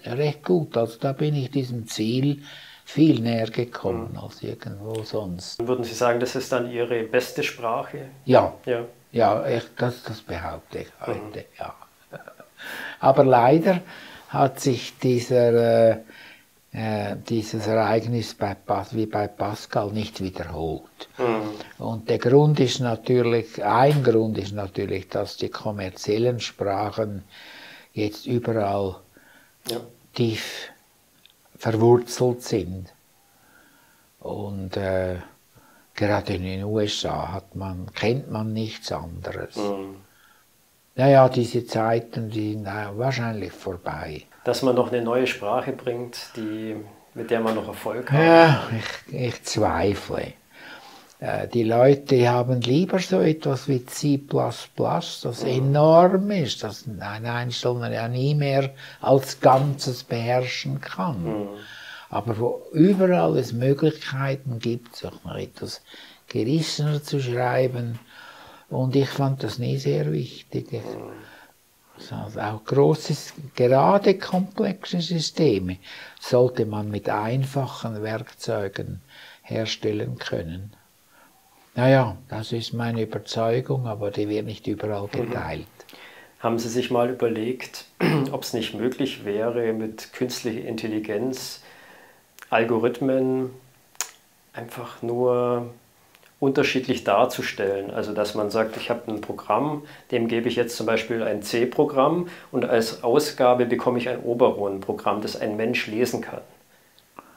[SPEAKER 2] recht gut. Also da bin ich diesem Ziel viel näher gekommen mhm. als irgendwo sonst.
[SPEAKER 1] Würden Sie sagen, das ist dann Ihre beste Sprache?
[SPEAKER 2] Ja, ja, ja ich, das, das behaupte ich heute, mhm. ja. Aber leider hat sich dieser, äh, äh dieses Ereignis bei, wie bei Pascal nicht wiederholt. Mhm. Und der Grund ist natürlich, ein Grund ist natürlich, dass die kommerziellen Sprachen jetzt überall ja. tief verwurzelt sind. Und äh, gerade in den USA hat man, kennt man nichts anderes. Mhm. Naja, diese Zeiten, die sind wahrscheinlich vorbei.
[SPEAKER 1] Dass man noch eine neue Sprache bringt, die, mit der man noch Erfolg hat?
[SPEAKER 2] Ja, ich, ich zweifle. Äh, die Leute haben lieber so etwas wie C++, das mhm. enorm ist, das ein Einzelner ja nie mehr als Ganzes beherrschen kann. Mhm. Aber wo überall es Möglichkeiten gibt, auch noch etwas gerissener zu schreiben, und ich fand das nie sehr wichtig. Also auch große, gerade komplexe Systeme sollte man mit einfachen Werkzeugen herstellen können. Naja, das ist meine Überzeugung, aber die wird nicht überall mhm. geteilt.
[SPEAKER 1] Haben Sie sich mal überlegt, ob es nicht möglich wäre, mit künstlicher Intelligenz Algorithmen einfach nur unterschiedlich darzustellen. Also dass man sagt, ich habe ein Programm, dem gebe ich jetzt zum Beispiel ein C-Programm und als Ausgabe bekomme ich ein Oberon-Programm, das ein Mensch lesen kann.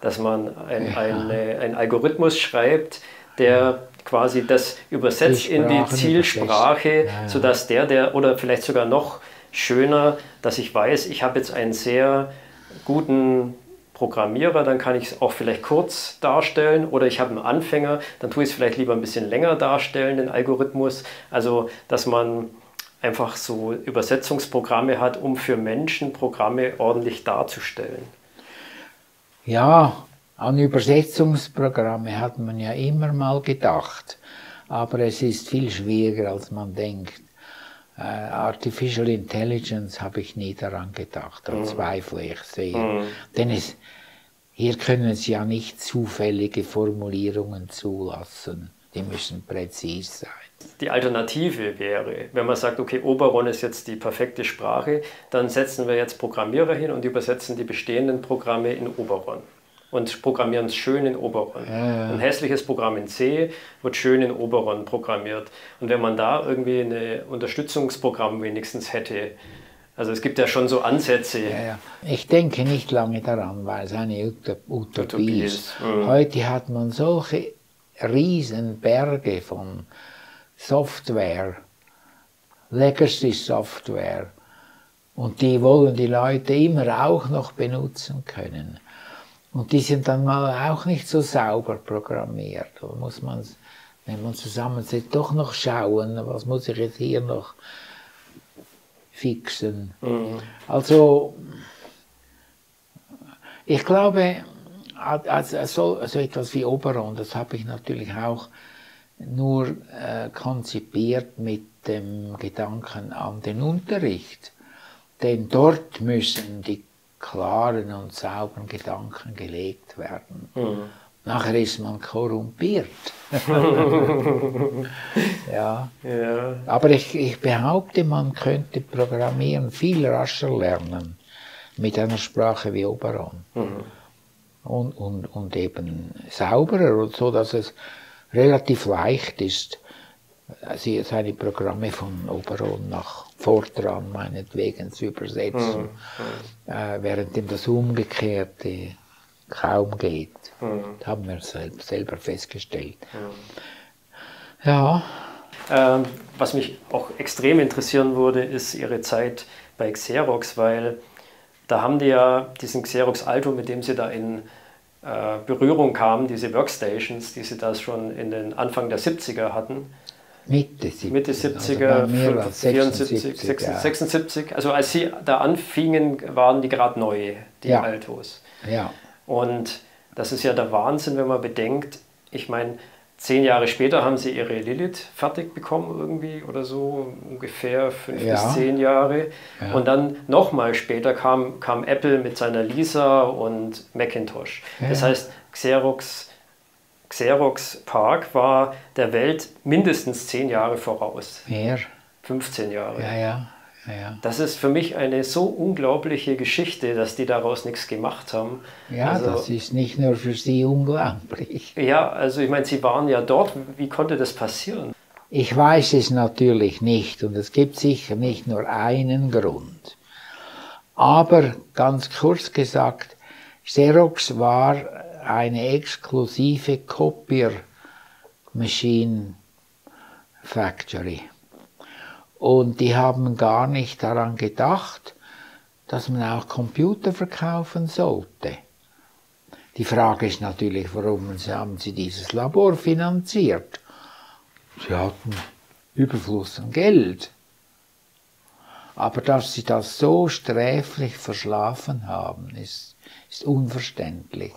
[SPEAKER 1] Dass man ein, ja. eine, ein Algorithmus schreibt, der quasi das übersetzt in die Zielsprache, ja, ja. sodass der, der, oder vielleicht sogar noch schöner, dass ich weiß, ich habe jetzt einen sehr guten Programmierer, dann kann ich es auch vielleicht kurz darstellen oder ich habe einen Anfänger, dann tue ich es vielleicht lieber ein bisschen länger darstellen, den Algorithmus. Also, dass man einfach so Übersetzungsprogramme hat, um für Menschen Programme ordentlich darzustellen.
[SPEAKER 2] Ja, an Übersetzungsprogramme hat man ja immer mal gedacht, aber es ist viel schwieriger, als man denkt. Uh, Artificial Intelligence habe ich nie daran gedacht, da mhm. zweifle ich sehr. Mhm. Denn es, hier können Sie ja nicht zufällige Formulierungen zulassen, die müssen präzise sein.
[SPEAKER 1] Die Alternative wäre, wenn man sagt, okay, Oberon ist jetzt die perfekte Sprache, dann setzen wir jetzt Programmierer hin und übersetzen die bestehenden Programme in Oberon und programmieren es schön in Oberon. Ja, ja. Ein hässliches Programm in C wird schön in Oberon programmiert. Und wenn man da irgendwie ein Unterstützungsprogramm wenigstens hätte, also es gibt ja schon so Ansätze.
[SPEAKER 2] Ja, ich denke nicht lange daran, weil es eine Utopie, Utopie ist. Mhm. Heute hat man solche Riesenberge von Software, Legacy-Software, und die wollen die Leute immer auch noch benutzen können. Und die sind dann mal auch nicht so sauber programmiert. Da muss man, wenn man zusammensitzt, doch noch schauen, was muss ich jetzt hier noch fixen. Mhm. Also, ich glaube, also so, so etwas wie Oberon, das habe ich natürlich auch nur äh, konzipiert mit dem Gedanken an den Unterricht. Denn dort müssen die klaren und sauberen Gedanken gelegt werden. Mhm. Nachher ist man korrumpiert. ja. ja. Aber ich, ich behaupte, man könnte Programmieren viel rascher lernen mit einer Sprache wie Oberon. Mhm. Und, und, und eben sauberer, so dass es relativ leicht ist, seine Programme von Oberon nach Fortran meinetwegen zu übersetzen, mhm. äh, währenddem das Umgekehrte kaum geht. Mhm. Das haben wir selber festgestellt. Mhm.
[SPEAKER 1] Ja. Ähm, was mich auch extrem interessieren würde, ist Ihre Zeit bei Xerox, weil da haben die ja diesen Xerox Alto, mit dem Sie da in äh, Berührung kamen, diese Workstations, die Sie da schon in den Anfang der 70er hatten,
[SPEAKER 2] Mitte 70er.
[SPEAKER 1] Mitte 70er, also 74, 76, 76. Also als Sie da anfingen, waren die gerade neu, die ja. Altos.
[SPEAKER 2] Ja.
[SPEAKER 1] Und das ist ja der Wahnsinn, wenn man bedenkt, ich meine, zehn Jahre später haben Sie Ihre Lilith fertig bekommen irgendwie oder so, ungefähr fünf ja. bis zehn Jahre. Ja. Und dann nochmal später kam, kam Apple mit seiner Lisa und Macintosh. Das heißt, Xerox Xerox Park war der Welt mindestens zehn Jahre voraus.
[SPEAKER 2] Mehr.
[SPEAKER 1] 15 Jahre.
[SPEAKER 2] Ja, ja. Ja, ja.
[SPEAKER 1] Das ist für mich eine so unglaubliche Geschichte, dass die daraus nichts gemacht haben.
[SPEAKER 2] Ja, also, das ist nicht nur für Sie unglaublich.
[SPEAKER 1] Ja, also ich meine, Sie waren ja dort. Wie konnte das passieren?
[SPEAKER 2] Ich weiß es natürlich nicht und es gibt sicher nicht nur einen Grund. Aber ganz kurz gesagt, Xerox war eine exklusive Copier Machine Factory. Und die haben gar nicht daran gedacht, dass man auch Computer verkaufen sollte. Die Frage ist natürlich, warum haben sie dieses Labor finanziert? Sie hatten Überfluss an Geld. Aber dass sie das so sträflich verschlafen haben, ist, ist unverständlich.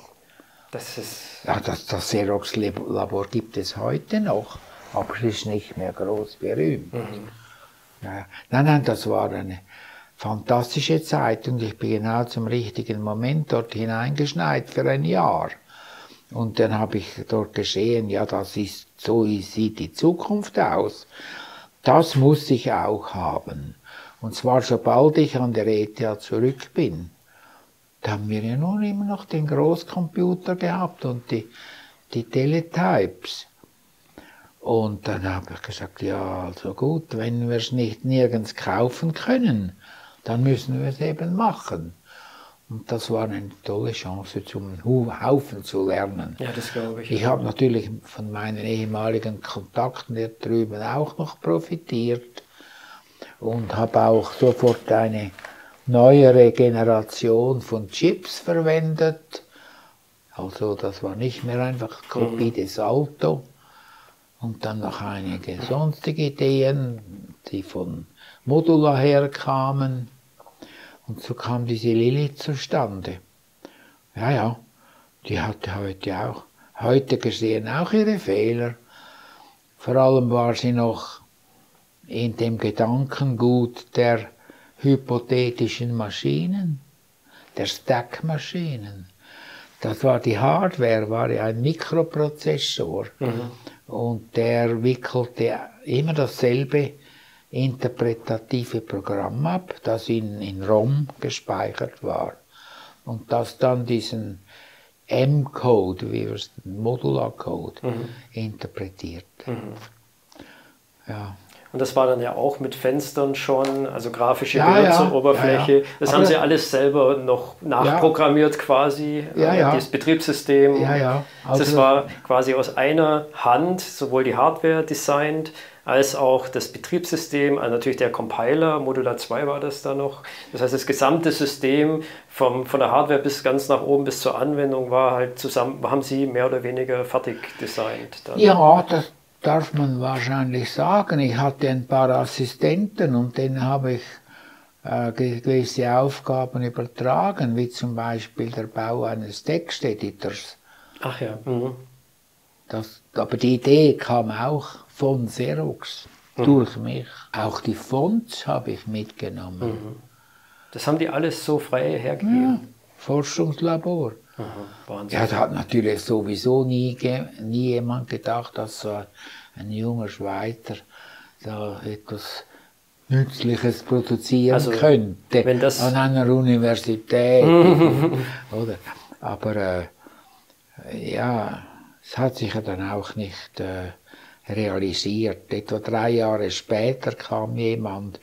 [SPEAKER 1] Das ist
[SPEAKER 2] ja, das, das Xerox-Labor gibt es heute noch, aber es ist nicht mehr groß berühmt. Mhm. Ja, nein, nein, das war eine fantastische Zeit und ich bin genau zum richtigen Moment dort hineingeschneit für ein Jahr. Und dann habe ich dort gesehen, ja, das ist, so sieht die Zukunft aus. Das muss ich auch haben. Und zwar sobald ich an der ETH zurück bin. Da haben wir ja nun immer noch den Großcomputer gehabt und die, die Teletypes. Und dann habe ich gesagt, ja, also gut, wenn wir es nicht nirgends kaufen können, dann müssen wir es eben machen. Und das war eine tolle Chance, zum Haufen zu lernen.
[SPEAKER 1] Ja, das glaube ich.
[SPEAKER 2] Ich habe natürlich von meinen ehemaligen Kontakten hier drüben auch noch profitiert und habe auch sofort eine neuere Generation von Chips verwendet. Also das war nicht mehr einfach Kopie mhm. des Auto. Und dann noch einige sonstige Ideen, die von Modula herkamen. Und so kam diese Lilly zustande. Ja, ja, die hatte heute auch, heute gesehen auch ihre Fehler. Vor allem war sie noch in dem Gedankengut der hypothetischen Maschinen, der Stack-Maschinen. Das war die Hardware, war ja ein Mikroprozessor mhm. und der wickelte immer dasselbe interpretative Programm ab, das in, in ROM gespeichert war und das dann diesen M-Code, wie wir es Modular-Code, mhm. interpretiert. Mhm.
[SPEAKER 1] Ja. Und das war dann ja auch mit Fenstern schon, also grafische ja, Benutzeroberfläche. Ja, ja. Das Aber haben Sie alles selber noch nachprogrammiert quasi,
[SPEAKER 2] ja,
[SPEAKER 1] äh, das Betriebssystem.
[SPEAKER 2] Ja, ja.
[SPEAKER 1] Also das war quasi aus einer Hand sowohl die Hardware designt, als auch das Betriebssystem, also natürlich der Compiler, Modular 2 war das da noch. Das heißt, das gesamte System vom, von der Hardware bis ganz nach oben bis zur Anwendung war halt zusammen, haben Sie mehr oder weniger fertig designt.
[SPEAKER 2] Dann. Ja, das, darf man wahrscheinlich sagen. Ich hatte ein paar Assistenten und denen habe ich äh, gewisse Aufgaben übertragen, wie zum Beispiel der Bau eines Texteditors.
[SPEAKER 1] Ach ja. Mhm.
[SPEAKER 2] Das, aber die Idee kam auch von Xerox mhm. durch mich. Auch die Fonts habe ich mitgenommen. Mhm.
[SPEAKER 1] Das haben die alles so frei hergegeben? Ja,
[SPEAKER 2] Forschungslabor. Wahnsinn. Ja, da hat natürlich sowieso nie, nie jemand gedacht, dass so ein junger Schweizer da etwas Nützliches produzieren also, könnte
[SPEAKER 1] wenn das
[SPEAKER 2] an einer Universität. oder? Aber äh, ja, es hat sich ja dann auch nicht äh, realisiert. Etwa drei Jahre später kam jemand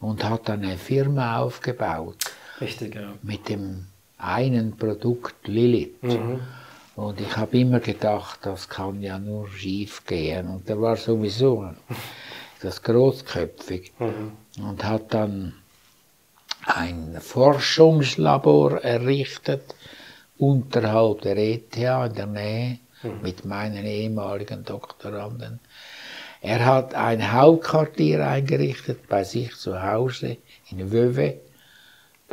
[SPEAKER 2] und hat dann eine Firma aufgebaut.
[SPEAKER 1] Richtig, ja.
[SPEAKER 2] Mit dem einen Produkt Lilith. Mhm. Und ich habe immer gedacht, das kann ja nur schief gehen. Und der war sowieso das großköpfig mhm. und hat dann ein Forschungslabor errichtet unterhalb der ETH in der Nähe mhm. mit meinen ehemaligen Doktoranden. Er hat ein Hauptquartier eingerichtet bei sich zu Hause in Wöwe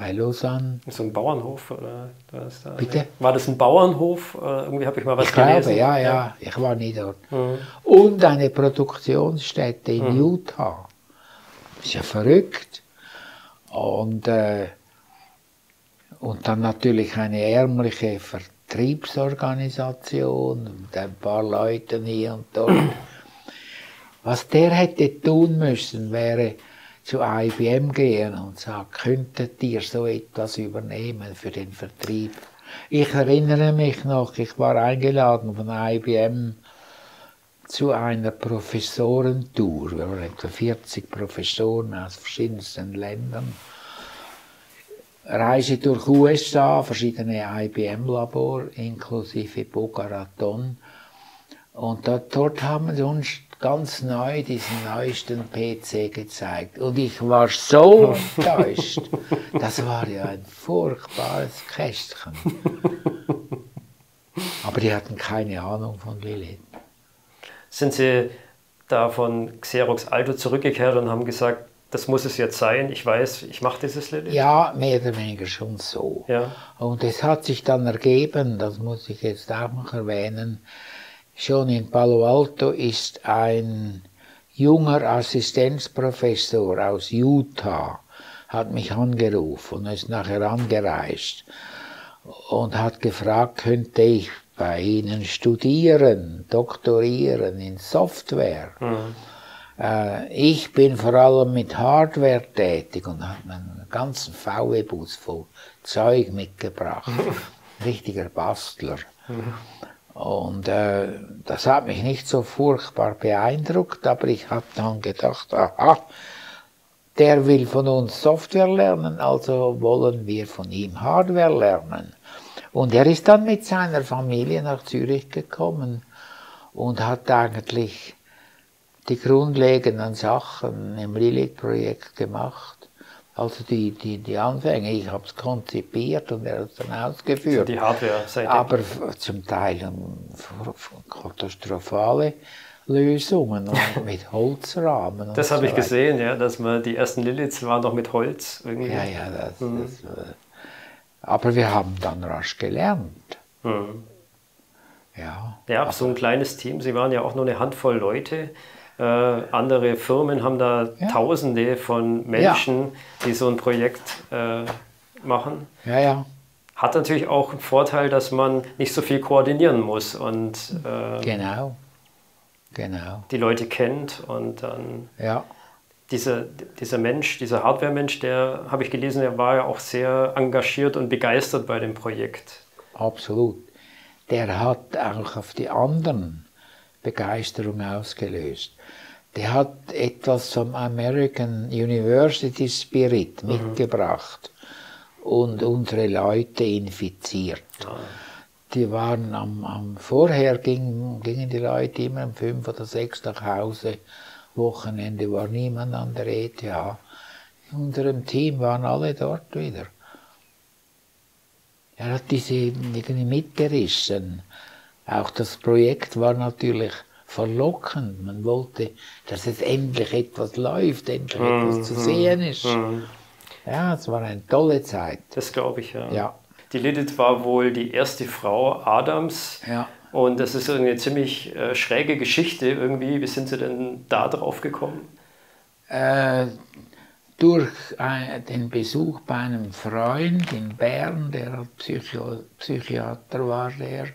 [SPEAKER 2] bei Lausanne.
[SPEAKER 1] So ein Bauernhof? Oder was da?
[SPEAKER 2] Bitte?
[SPEAKER 1] War das ein Bauernhof? Irgendwie habe ich mal was
[SPEAKER 2] ich gelesen. Glaube, ja, ja, ja, ich war nie dort. Mhm. Und eine Produktionsstätte in mhm. Utah. Das ist ja verrückt. Und, äh, und dann natürlich eine ärmliche Vertriebsorganisation mit ein paar Leuten hier und dort. Was der hätte tun müssen, wäre zu IBM gehen und sagen, könntet ihr so etwas übernehmen für den Vertrieb? Ich erinnere mich noch, ich war eingeladen von IBM zu einer Professorentour. Wir waren etwa 40 Professoren aus verschiedensten Ländern. Reise durch USA, verschiedene IBM-Labor, inklusive Boca. Und dort, dort haben sie uns ganz neu diesen neuesten PC gezeigt. Und ich war so enttäuscht. Das war ja ein furchtbares Kästchen. Aber die hatten keine Ahnung von Lilith.
[SPEAKER 1] Sind Sie da von Xerox Alto zurückgekehrt und haben gesagt, das muss es jetzt sein, ich weiß, ich mache dieses Lilith?
[SPEAKER 2] Ja, mehr oder weniger schon so. Ja. Und es hat sich dann ergeben, das muss ich jetzt auch noch erwähnen, schon in Palo Alto ist ein junger Assistenzprofessor aus Utah, hat mich angerufen und ist nachher angereist und hat gefragt, könnte ich bei Ihnen studieren, doktorieren in Software. Mhm. Äh, ich bin vor allem mit Hardware tätig und habe einen ganzen VW-Bus voll Zeug mitgebracht. Richtiger Bastler. Mhm. Und äh, das hat mich nicht so furchtbar beeindruckt, aber ich habe dann gedacht, aha, der will von uns Software lernen, also wollen wir von ihm Hardware lernen. Und er ist dann mit seiner Familie nach Zürich gekommen und hat eigentlich die grundlegenden Sachen im Lilith-Projekt gemacht. Also die, die, die Anfänge, ich habe es konzipiert und er hat es dann ausgeführt.
[SPEAKER 1] Die Hardware-Seite.
[SPEAKER 2] Aber zum Teil katastrophale Lösungen und mit Holzrahmen.
[SPEAKER 1] Das habe so ich gesehen, ja, dass man die ersten Liliths waren noch mit Holz.
[SPEAKER 2] Irgendwie. Ja, ja, das, mhm. das, äh, aber wir haben dann rasch gelernt. Mhm.
[SPEAKER 1] Ja, ja, so ein kleines Team. Sie waren ja auch nur eine Handvoll Leute. Äh, andere Firmen haben da ja. Tausende von Menschen, ja. die so ein Projekt äh, machen.
[SPEAKER 2] Ja, ja.
[SPEAKER 1] Hat natürlich auch einen Vorteil, dass man nicht so viel koordinieren muss und
[SPEAKER 2] äh, genau. Genau.
[SPEAKER 1] die Leute kennt und dann.
[SPEAKER 2] Ja
[SPEAKER 1] dieser, dieser Mensch, dieser Hardware-Mensch, der, habe ich gelesen, der war ja auch sehr engagiert und begeistert bei dem Projekt.
[SPEAKER 2] Absolut. Der hat auch auf die anderen Begeisterung ausgelöst. Der hat etwas vom American University Spirit mhm. mitgebracht und unsere Leute infiziert. Ja. Die waren am, am vorher gingen, gingen die Leute immer um fünf oder sechs nach Hause Wochenende war niemand an der ETH. In unserem Team waren alle dort wieder. Er hat diese irgendwie mitgerissen. Auch das Projekt war natürlich verlockend. Man wollte, dass es endlich etwas läuft, endlich mm, etwas zu sehen ist. Mm. Ja, es war eine tolle Zeit.
[SPEAKER 1] Das glaube ich, ja.
[SPEAKER 2] ja.
[SPEAKER 1] Die Lilith war wohl die erste Frau Adams.
[SPEAKER 2] Ja.
[SPEAKER 1] Und das ist eine ziemlich äh, schräge Geschichte irgendwie. Wie sind Sie denn da drauf gekommen?
[SPEAKER 2] Äh, durch ein, den Besuch bei einem Freund in Bern, der Psycho Psychiater war der.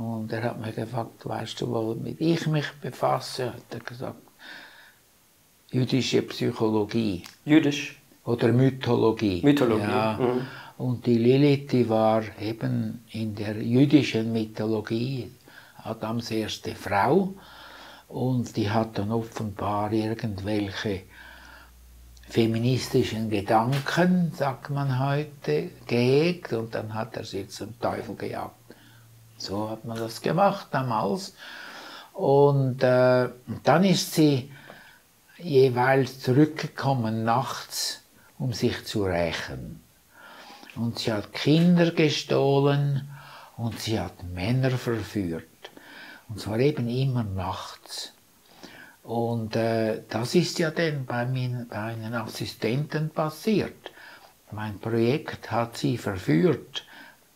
[SPEAKER 2] Und er hat mich gefragt, weißt du, womit ich mich befasse? Hat er gesagt, jüdische Psychologie.
[SPEAKER 1] Jüdisch?
[SPEAKER 2] Oder Mythologie.
[SPEAKER 1] Mythologie.
[SPEAKER 2] Ja. Mhm. Und die Lilith, die war eben in der jüdischen Mythologie Adams erste Frau und die hat dann offenbar irgendwelche feministischen Gedanken, sagt man heute, gehegt und dann hat er sie zum Teufel gejagt. So hat man das gemacht damals. Und äh, dann ist sie jeweils zurückgekommen nachts, um sich zu rächen und sie hat Kinder gestohlen und sie hat Männer verführt. Und zwar eben immer nachts. Und äh, das ist ja dann bei, bei meinen Assistenten passiert. Mein Projekt hat sie verführt,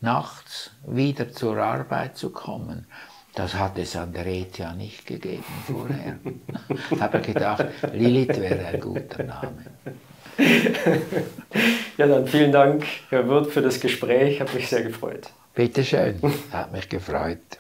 [SPEAKER 2] nachts wieder zur Arbeit zu kommen. Das hat es an der ETH ja nicht gegeben vorher. ich habe gedacht, Lilith wäre ein guter Name.
[SPEAKER 1] ja, dann vielen Dank, Herr Wirth, für das Gespräch. Hat mich sehr gefreut.
[SPEAKER 2] Bitte schön, hat mich gefreut.